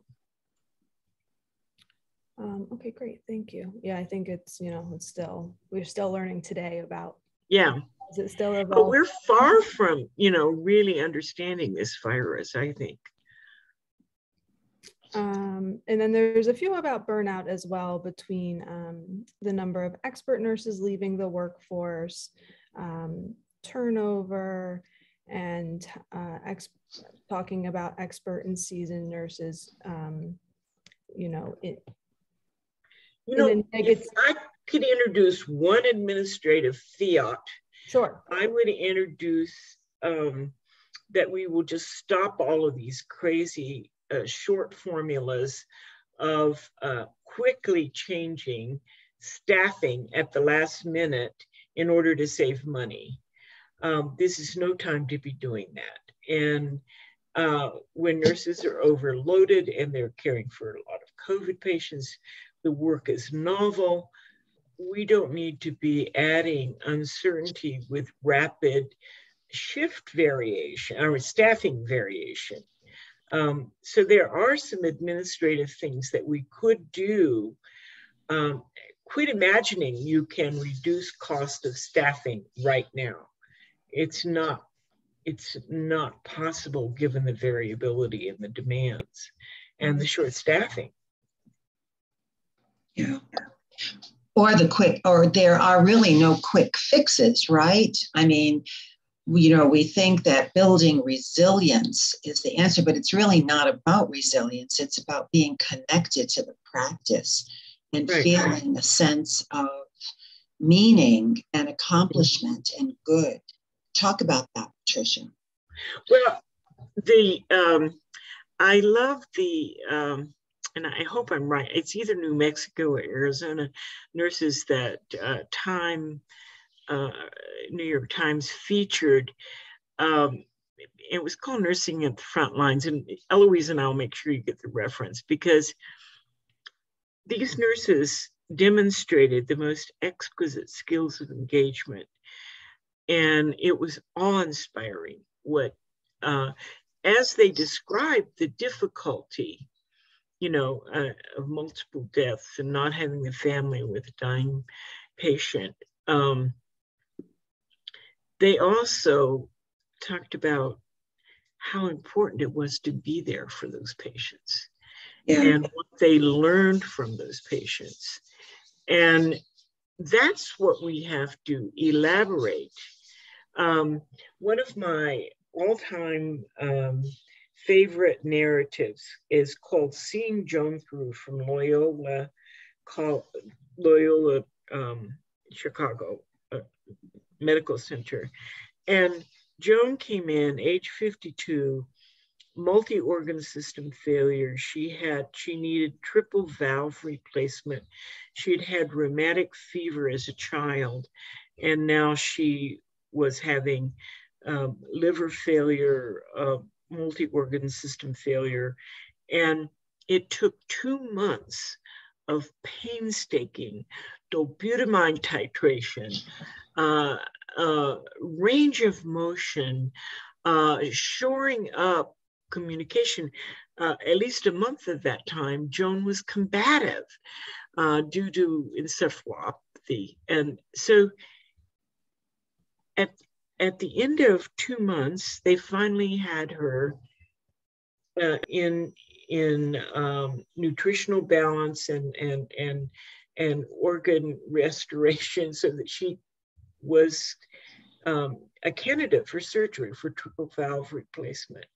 Um, okay great. Thank you. Yeah i think it's you know it's still we're still learning today about yeah. Is it still evolving? But we're far from, you know, really understanding this virus, I think. Um, and then there's a few about burnout as well between um, the number of expert nurses leaving the workforce, um, turnover, and uh, ex- talking about expert and seasoned nurses. Um, you know, it. You know, if I could introduce one administrative fiat Sure. I would introduce um, that we will just stop all of these crazy short formulas of uh, quickly changing staffing at the last minute in order to save money. Um, this is no time to be doing that. And uh, when nurses are overloaded and they're caring for a lot of COVID patients, the work is novel we don't need to be adding uncertainty with rapid shift variation or staffing variation. Um, so there are some administrative things that we could do. Um, quit imagining you can reduce cost of staffing right now. It's not. It's not possible given the variability in the demands and the short staffing. Yeah or the quick or there are really no quick fixes right i mean you know we think that building resilience is the answer but it's really not about resilience. It's about being connected to the practice and right. feeling a sense of meaning and accomplishment and good. Talk about that patricia. Well the um, i love the um, and I hope I'm right, it's either New Mexico or Arizona nurses that uh, Time, uh, New York Times featured. Um, it was called Nursing at the Front Lines. And Eloise and I'll make sure you get the reference because these nurses demonstrated the most exquisite skills of engagement. And it was awe inspiring what, uh, as they described the difficulty you know, uh, of multiple deaths and not having a family with a dying patient. Um, they also talked about how important it was to be there for those patients yeah. and what they learned from those patients. And that's what we have to elaborate. Um, one of my all time um, favorite narratives is called Seeing Joan Through from Loyola, Loyola um, Chicago Medical Center. And Joan came in age 52, multi-organ system failure. She had, she needed triple valve replacement. She had had rheumatic fever as a child, and now she was having um, liver failure, uh, multi-organ system failure. And it took two months of painstaking dobutamine titration, uh, uh, range of motion, uh, shoring up communication. Uh, at least a month of that time, Joan was combative uh, due to encephalopathy. And so at, at the end of two months, they finally had her uh, in in um, nutritional balance and and and and organ restoration, so that she was um, a candidate for surgery for triple valve replacement.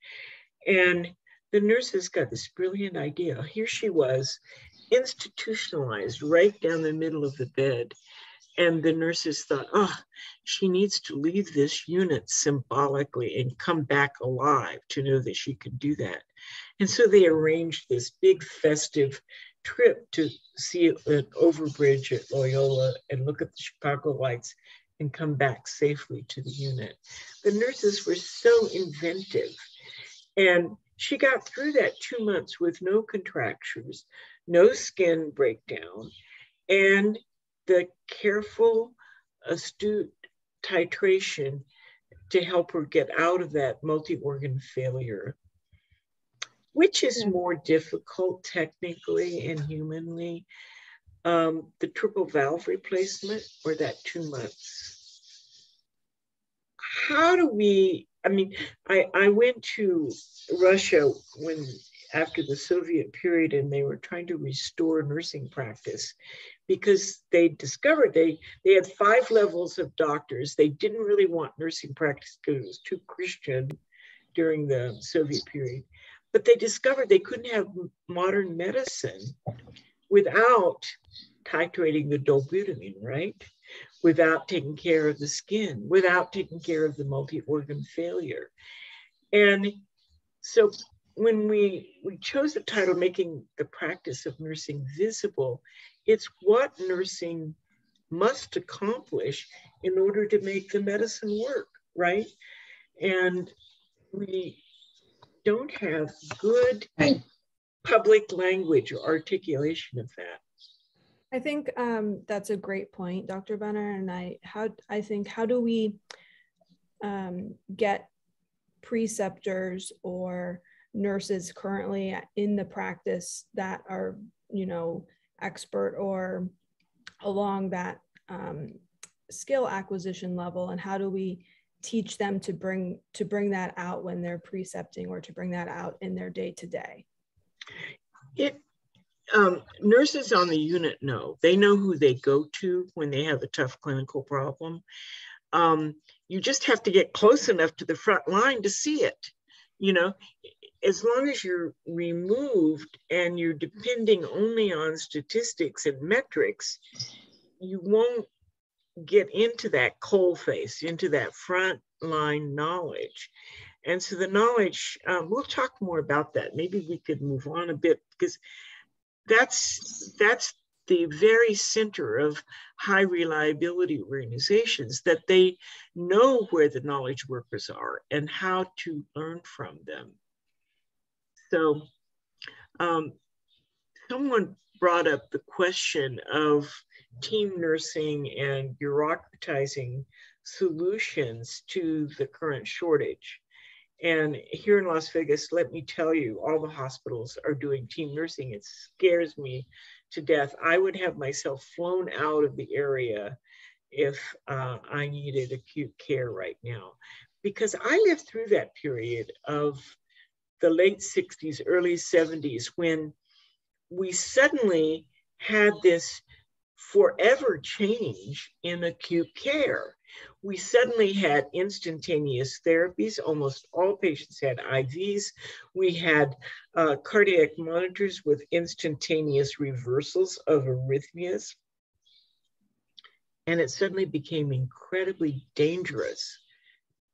And the nurses got this brilliant idea. Here she was, institutionalized right down the middle of the bed. And the nurses thought, oh, she needs to leave this unit symbolically and come back alive to know that she could do that. And so they arranged this big festive trip to see an overbridge at Loyola and look at the Chicago lights and come back safely to the unit. The nurses were so inventive. And she got through that two months with no contractures, no skin breakdown, and the careful, astute titration to help her get out of that multi-organ failure. Which is more difficult technically and humanly, um, the triple valve replacement or that two months? How do we I mean, I, I went to Russia when after the Soviet period and they were trying to restore nursing practice because they discovered they they had five levels of doctors. They didn't really want nursing practice because it was too Christian during the Soviet period. But they discovered they couldn't have modern medicine without titrating the dobutamine, right? Without taking care of the skin, without taking care of the multi-organ failure. And so when we, we chose the title, Making the Practice of Nursing Visible, it's what nursing must accomplish in order to make the medicine work, right? And we don't have good public language or articulation of that. I think um, that's a great point, Dr. Benner. And I how I think how do we um, get preceptors or nurses currently in the practice that are you know expert or along that um, skill acquisition level, and how do we teach them to bring to bring that out when they're precepting or to bring that out in their day to day? It um, nurses on the unit know. They know who they go to when they have a tough clinical problem. Um, you just have to get close enough to the front line to see it. You know, as long as you're removed and you're depending only on statistics and metrics, you won't get into that coal face, into that front line knowledge. And so the knowledge, um, we'll talk more about that. Maybe we could move on a bit because that's that's the very center of high reliability organizations that they know where the knowledge workers are and how to learn from them. So um, someone brought up the question of team nursing and bureaucratizing solutions to the current shortage. And here in Las Vegas, let me tell you, all the hospitals are doing team nursing. It scares me to death. I would have myself flown out of the area if uh, I needed acute care right now. Because I lived through that period of the late 60s, early 70s, when we suddenly had this forever change in acute care we suddenly had instantaneous therapies. Almost all patients had IVs. We had uh, cardiac monitors with instantaneous reversals of arrhythmias. And it suddenly became incredibly dangerous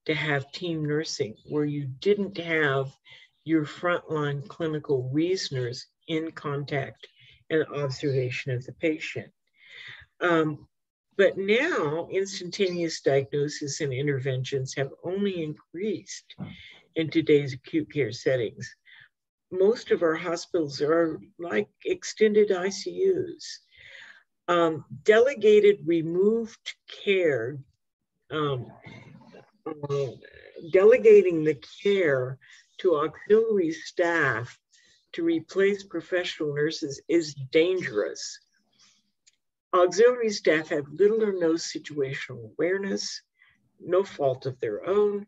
to have team nursing where you didn't have your frontline clinical reasoners in contact and observation of the patient. Um, but now instantaneous diagnosis and interventions have only increased in today's acute care settings. Most of our hospitals are like extended ICUs. Um, delegated removed care um, uh, delegating the care to auxiliary staff to replace professional nurses is dangerous. Auxiliary staff have little or no situational awareness, no fault of their own.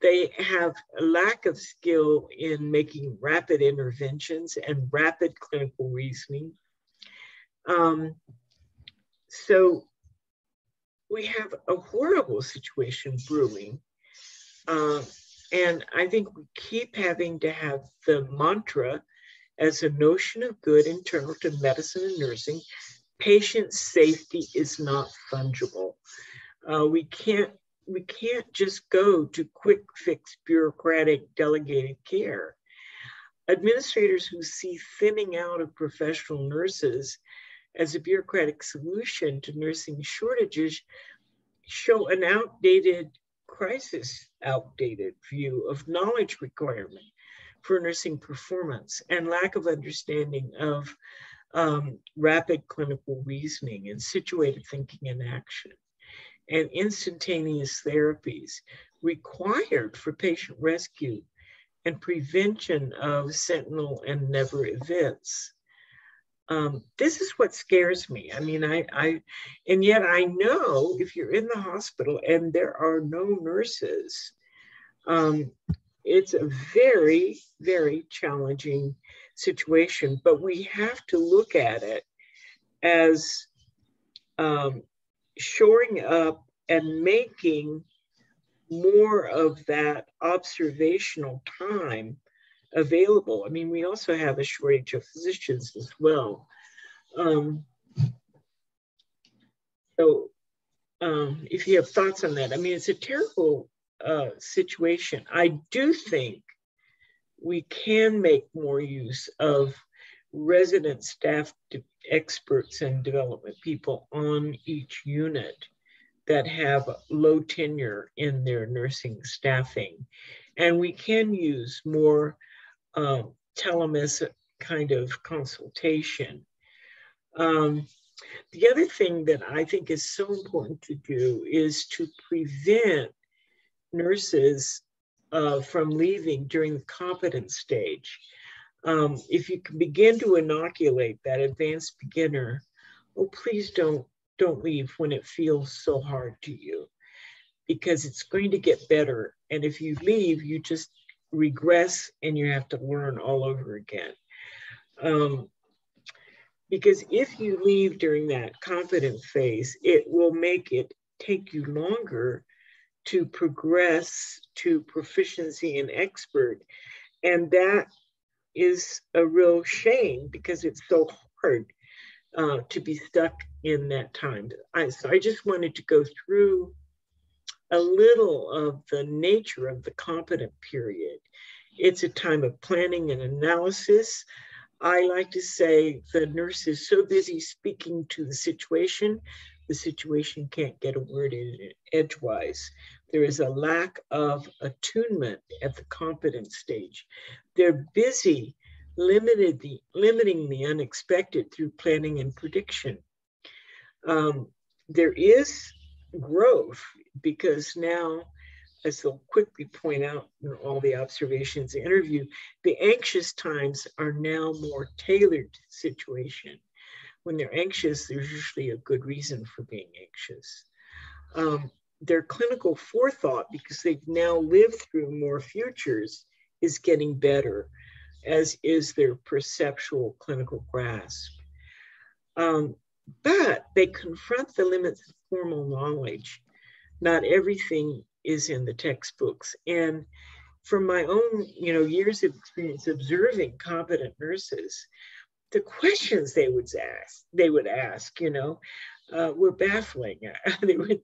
They have a lack of skill in making rapid interventions and rapid clinical reasoning. Um, so we have a horrible situation brewing. Uh, and I think we keep having to have the mantra as a notion of good internal to medicine and nursing patient safety is not fungible. Uh, we can't we can't just go to quick fix bureaucratic delegated care. Administrators who see thinning out of professional nurses as a bureaucratic solution to nursing shortages show an outdated crisis outdated view of knowledge requirement for nursing performance and lack of understanding of um, rapid clinical reasoning and situated thinking and action and instantaneous therapies required for patient rescue and prevention of sentinel and never events. Um, this is what scares me. I mean, I, I, and yet I know if you're in the hospital and there are no nurses, um, it's a very, very challenging situation. But we have to look at it as um, shoring up and making more of that observational time available. I mean, we also have a shortage of physicians as well. Um, so um, if you have thoughts on that, I mean, it's a terrible uh, situation. I do think we can make more use of resident staff experts and development people on each unit that have low tenure in their nursing staffing. And we can use more uh, telemedicine kind of consultation. Um, the other thing that I think is so important to do is to prevent nurses uh, from leaving during the competence stage. Um, if you can begin to inoculate that advanced beginner, oh, please don't, don't leave when it feels so hard to you because it's going to get better. And if you leave, you just regress and you have to learn all over again. Um, because if you leave during that confident phase, it will make it take you longer to progress to proficiency and expert. And that is a real shame because it's so hard uh, to be stuck in that time. I, so I just wanted to go through a little of the nature of the competent period. It's a time of planning and analysis. I like to say the nurse is so busy speaking to the situation, the situation can't get a word in edgewise. There is a lack of attunement at the competence stage. They're busy limited the, limiting the unexpected through planning and prediction. Um, there is growth because now, as they'll quickly point out in all the observations interview, the anxious times are now more tailored to the situation. When they're anxious, there's usually a good reason for being anxious. Um, their clinical forethought, because they've now lived through more futures, is getting better, as is their perceptual clinical grasp. Um, but they confront the limits of formal knowledge. Not everything is in the textbooks. And from my own, you know, years of experience observing competent nurses, the questions they would ask, they would ask, you know, uh, were baffling. they would,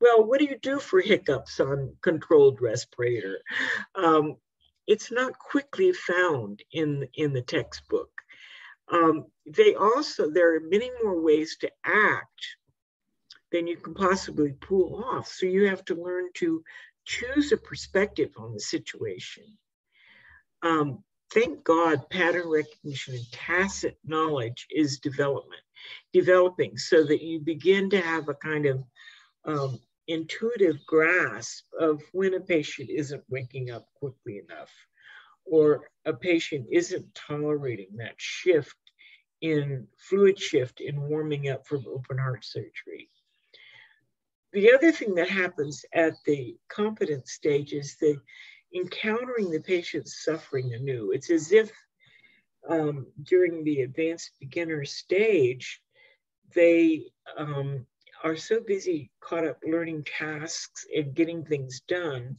well, what do you do for hiccups on controlled respirator? Um, it's not quickly found in in the textbook. Um, they also there are many more ways to act than you can possibly pull off. So you have to learn to choose a perspective on the situation. Um, thank God, pattern recognition and tacit knowledge is development, developing so that you begin to have a kind of um, intuitive grasp of when a patient isn't waking up quickly enough or a patient isn't tolerating that shift in fluid shift in warming up from open heart surgery. The other thing that happens at the competent stage is the encountering the patient's suffering anew. It's as if um, during the advanced beginner stage, they um, are so busy caught up learning tasks and getting things done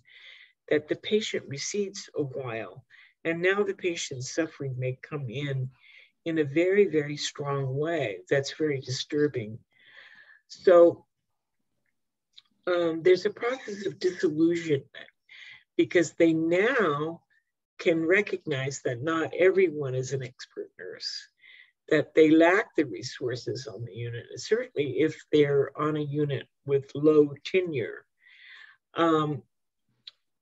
that the patient recedes a while. And now the patient's suffering may come in in a very, very strong way. That's very disturbing. So um, there's a process of disillusionment because they now can recognize that not everyone is an expert nurse, that they lack the resources on the unit, certainly if they're on a unit with low tenure. Um,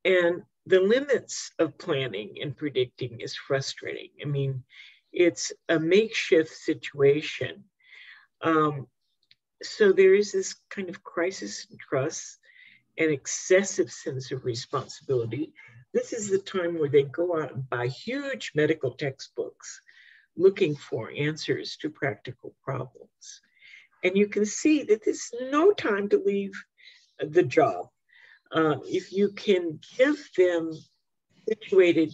and the limits of planning and predicting is frustrating. I mean, it's a makeshift situation. Um, so there is this kind of crisis in trust, an excessive sense of responsibility. This is the time where they go out and buy huge medical textbooks looking for answers to practical problems. And you can see that there's no time to leave the job. Uh, if you can give them situated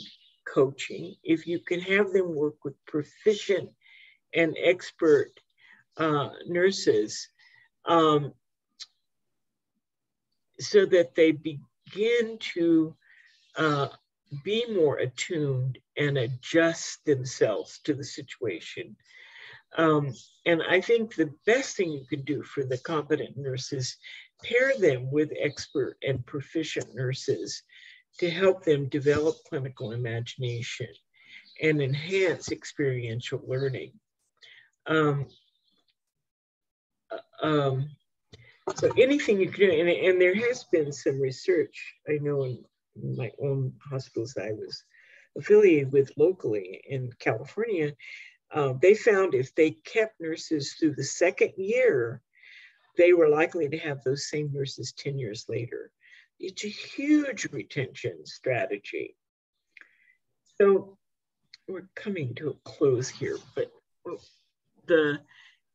coaching, if you can have them work with proficient and expert uh, nurses, um, so that they begin to uh, be more attuned and adjust themselves to the situation. Um, and I think the best thing you can do for the competent nurses, pair them with expert and proficient nurses to help them develop clinical imagination and enhance experiential learning. Um, uh, um, so anything you can do, and, and, there has been some research, I know in my own hospitals I was affiliated with locally in California, uh, they found if they kept nurses through the second year, they were likely to have those same nurses 10 years later. It's a huge retention strategy. So we're coming to a close here, but the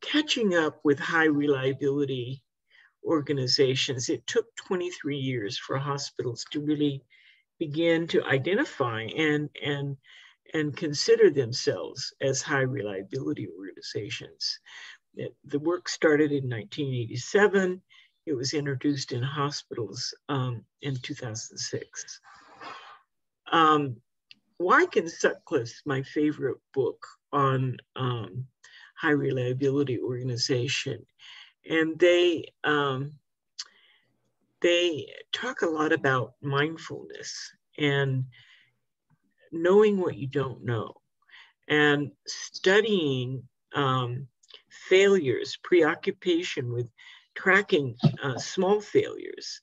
catching up with high reliability organizations, it took 23 years for hospitals to really begin to identify and, and, and consider themselves as high reliability organizations. It, the work started in 1987 it was introduced in hospitals um, in 2006. Um, Weick and my favorite book on um, high reliability organization. And they, um, they talk a lot about mindfulness and knowing what you don't know and studying um, failures, preoccupation with tracking uh, small failures.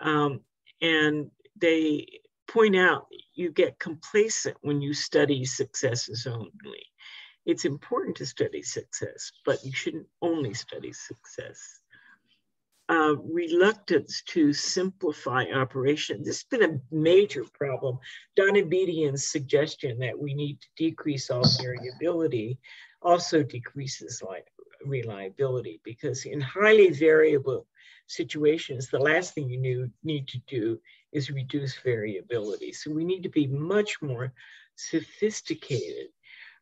Um, and they point out you get complacent when you study successes only. It's important to study success, but you shouldn't only study success. Uh, reluctance to simplify operation. This has been a major problem. Donabedian's suggestion that we need to decrease all variability also decreases life reliability because in highly variable situations, the last thing you need to do is reduce variability. So we need to be much more sophisticated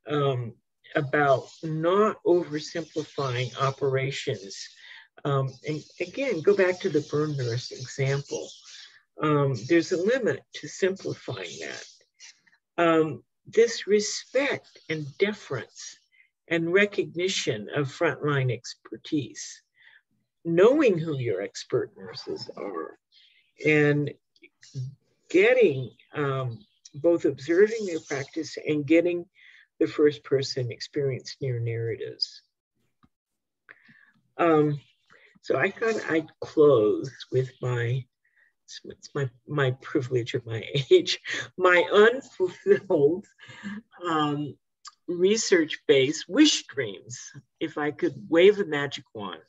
um, about not oversimplifying operations. Um, and again, go back to the burn nurse example. Um, there's a limit to simplifying that. Um, this respect and deference and recognition of frontline expertise, knowing who your expert nurses are, and getting um, both observing their practice and getting the first person experience near narratives. Um, so I thought I'd close with my it's my my privilege of my age, my unfulfilled um, research based wish dreams if I could wave a magic wand.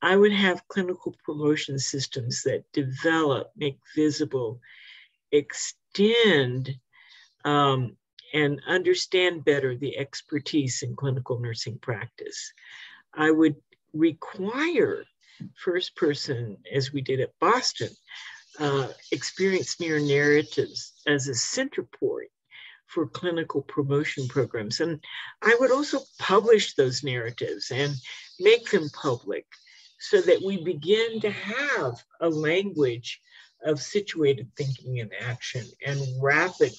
I would have clinical promotion systems that develop, make visible, extend, um, and understand better the expertise in clinical nursing practice. I would require first person, as we did at Boston, uh, experience near narratives as a center point for clinical promotion programs. And I would also publish those narratives and make them public so that we begin to have a language of situated thinking and action and rapid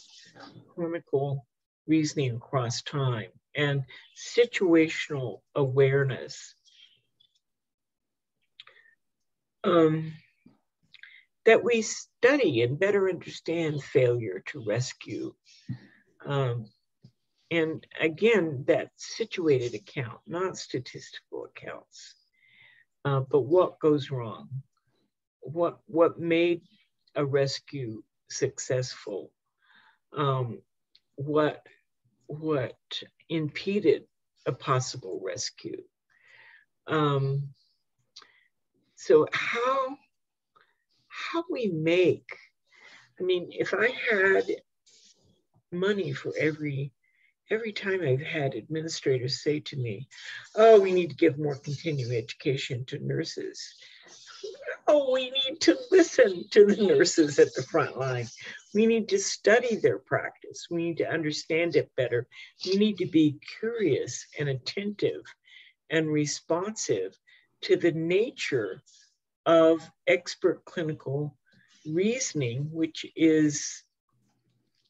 clinical reasoning across time and situational awareness. Um, that we study and better understand failure to rescue. Um, and again, that situated account, not statistical accounts, uh, but what goes wrong, what what made a rescue successful, um, what what impeded a possible rescue. Um, so how how we make, I mean, if I had money for every every time I've had administrators say to me, oh, we need to give more continuing education to nurses. We need to listen to the nurses at the front line. We need to study their practice. We need to understand it better. We need to be curious and attentive and responsive to the nature of expert clinical reasoning, which is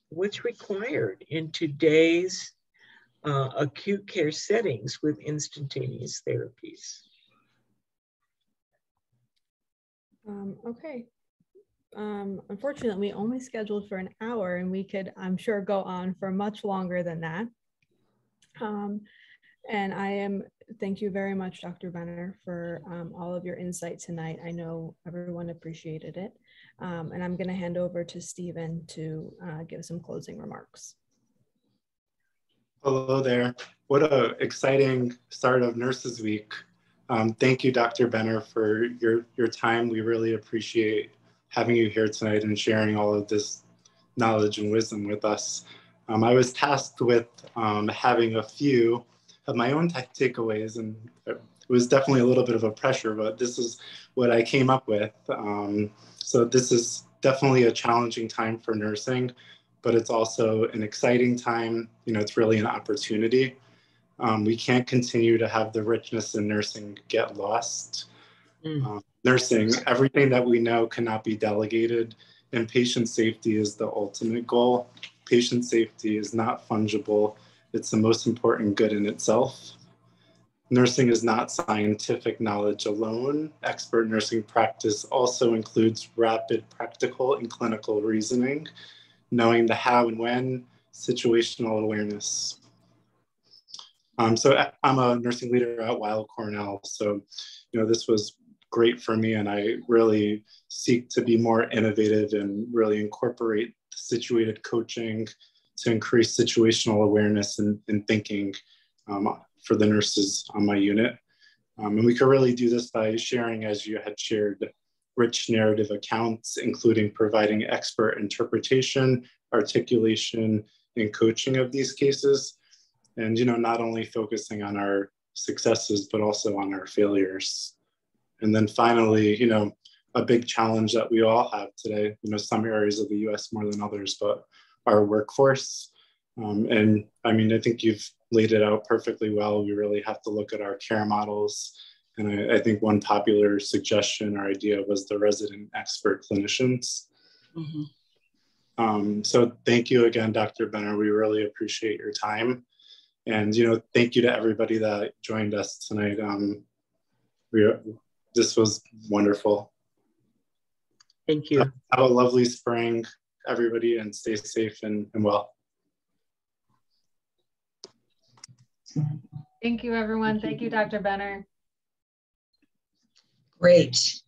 what's required in today's uh, acute care settings with instantaneous therapies. Um, okay. Um, unfortunately, we only scheduled for an hour and we could, I'm sure, go on for much longer than that. Um, and I am, thank you very much, Dr. Benner, for um, all of your insight tonight. I know everyone appreciated it. Um, and I'm going to hand over to Stephen to uh, give some closing remarks. Hello there. What an exciting start of Nurses Week. Um, thank you, Dr. Benner, for your, your time. We really appreciate having you here tonight and sharing all of this knowledge and wisdom with us. Um, I was tasked with um, having a few of my own takeaways, and it was definitely a little bit of a pressure, but this is what I came up with. Um, so this is definitely a challenging time for nursing, but it's also an exciting time. You know, it's really an opportunity. Um, we can't continue to have the richness in nursing get lost. Mm. Um, nursing, everything that we know cannot be delegated, and patient safety is the ultimate goal. Patient safety is not fungible. It's the most important good in itself. Nursing is not scientific knowledge alone. Expert nursing practice also includes rapid practical and clinical reasoning, knowing the how and when, situational awareness. Um, so I'm a nursing leader at Weill Cornell. So, you know, this was great for me and I really seek to be more innovative and really incorporate situated coaching to increase situational awareness and, and thinking um, for the nurses on my unit. Um, and we could really do this by sharing, as you had shared, rich narrative accounts, including providing expert interpretation, articulation, and coaching of these cases. And, you know, not only focusing on our successes, but also on our failures. And then finally, you know, a big challenge that we all have today, you know, some areas of the US more than others, but our workforce. Um, and I mean, I think you've laid it out perfectly well. We really have to look at our care models. And I, I think one popular suggestion or idea was the resident expert clinicians. Mm-hmm. Um, so thank you again, Dr. Benner. We really appreciate your time. And, you know, thank you to everybody that joined us tonight. Um, we, this was wonderful. Thank you. Have a lovely spring, everybody, and stay safe and, and well. Thank you, everyone. Thank you, Dr. Benner. Great.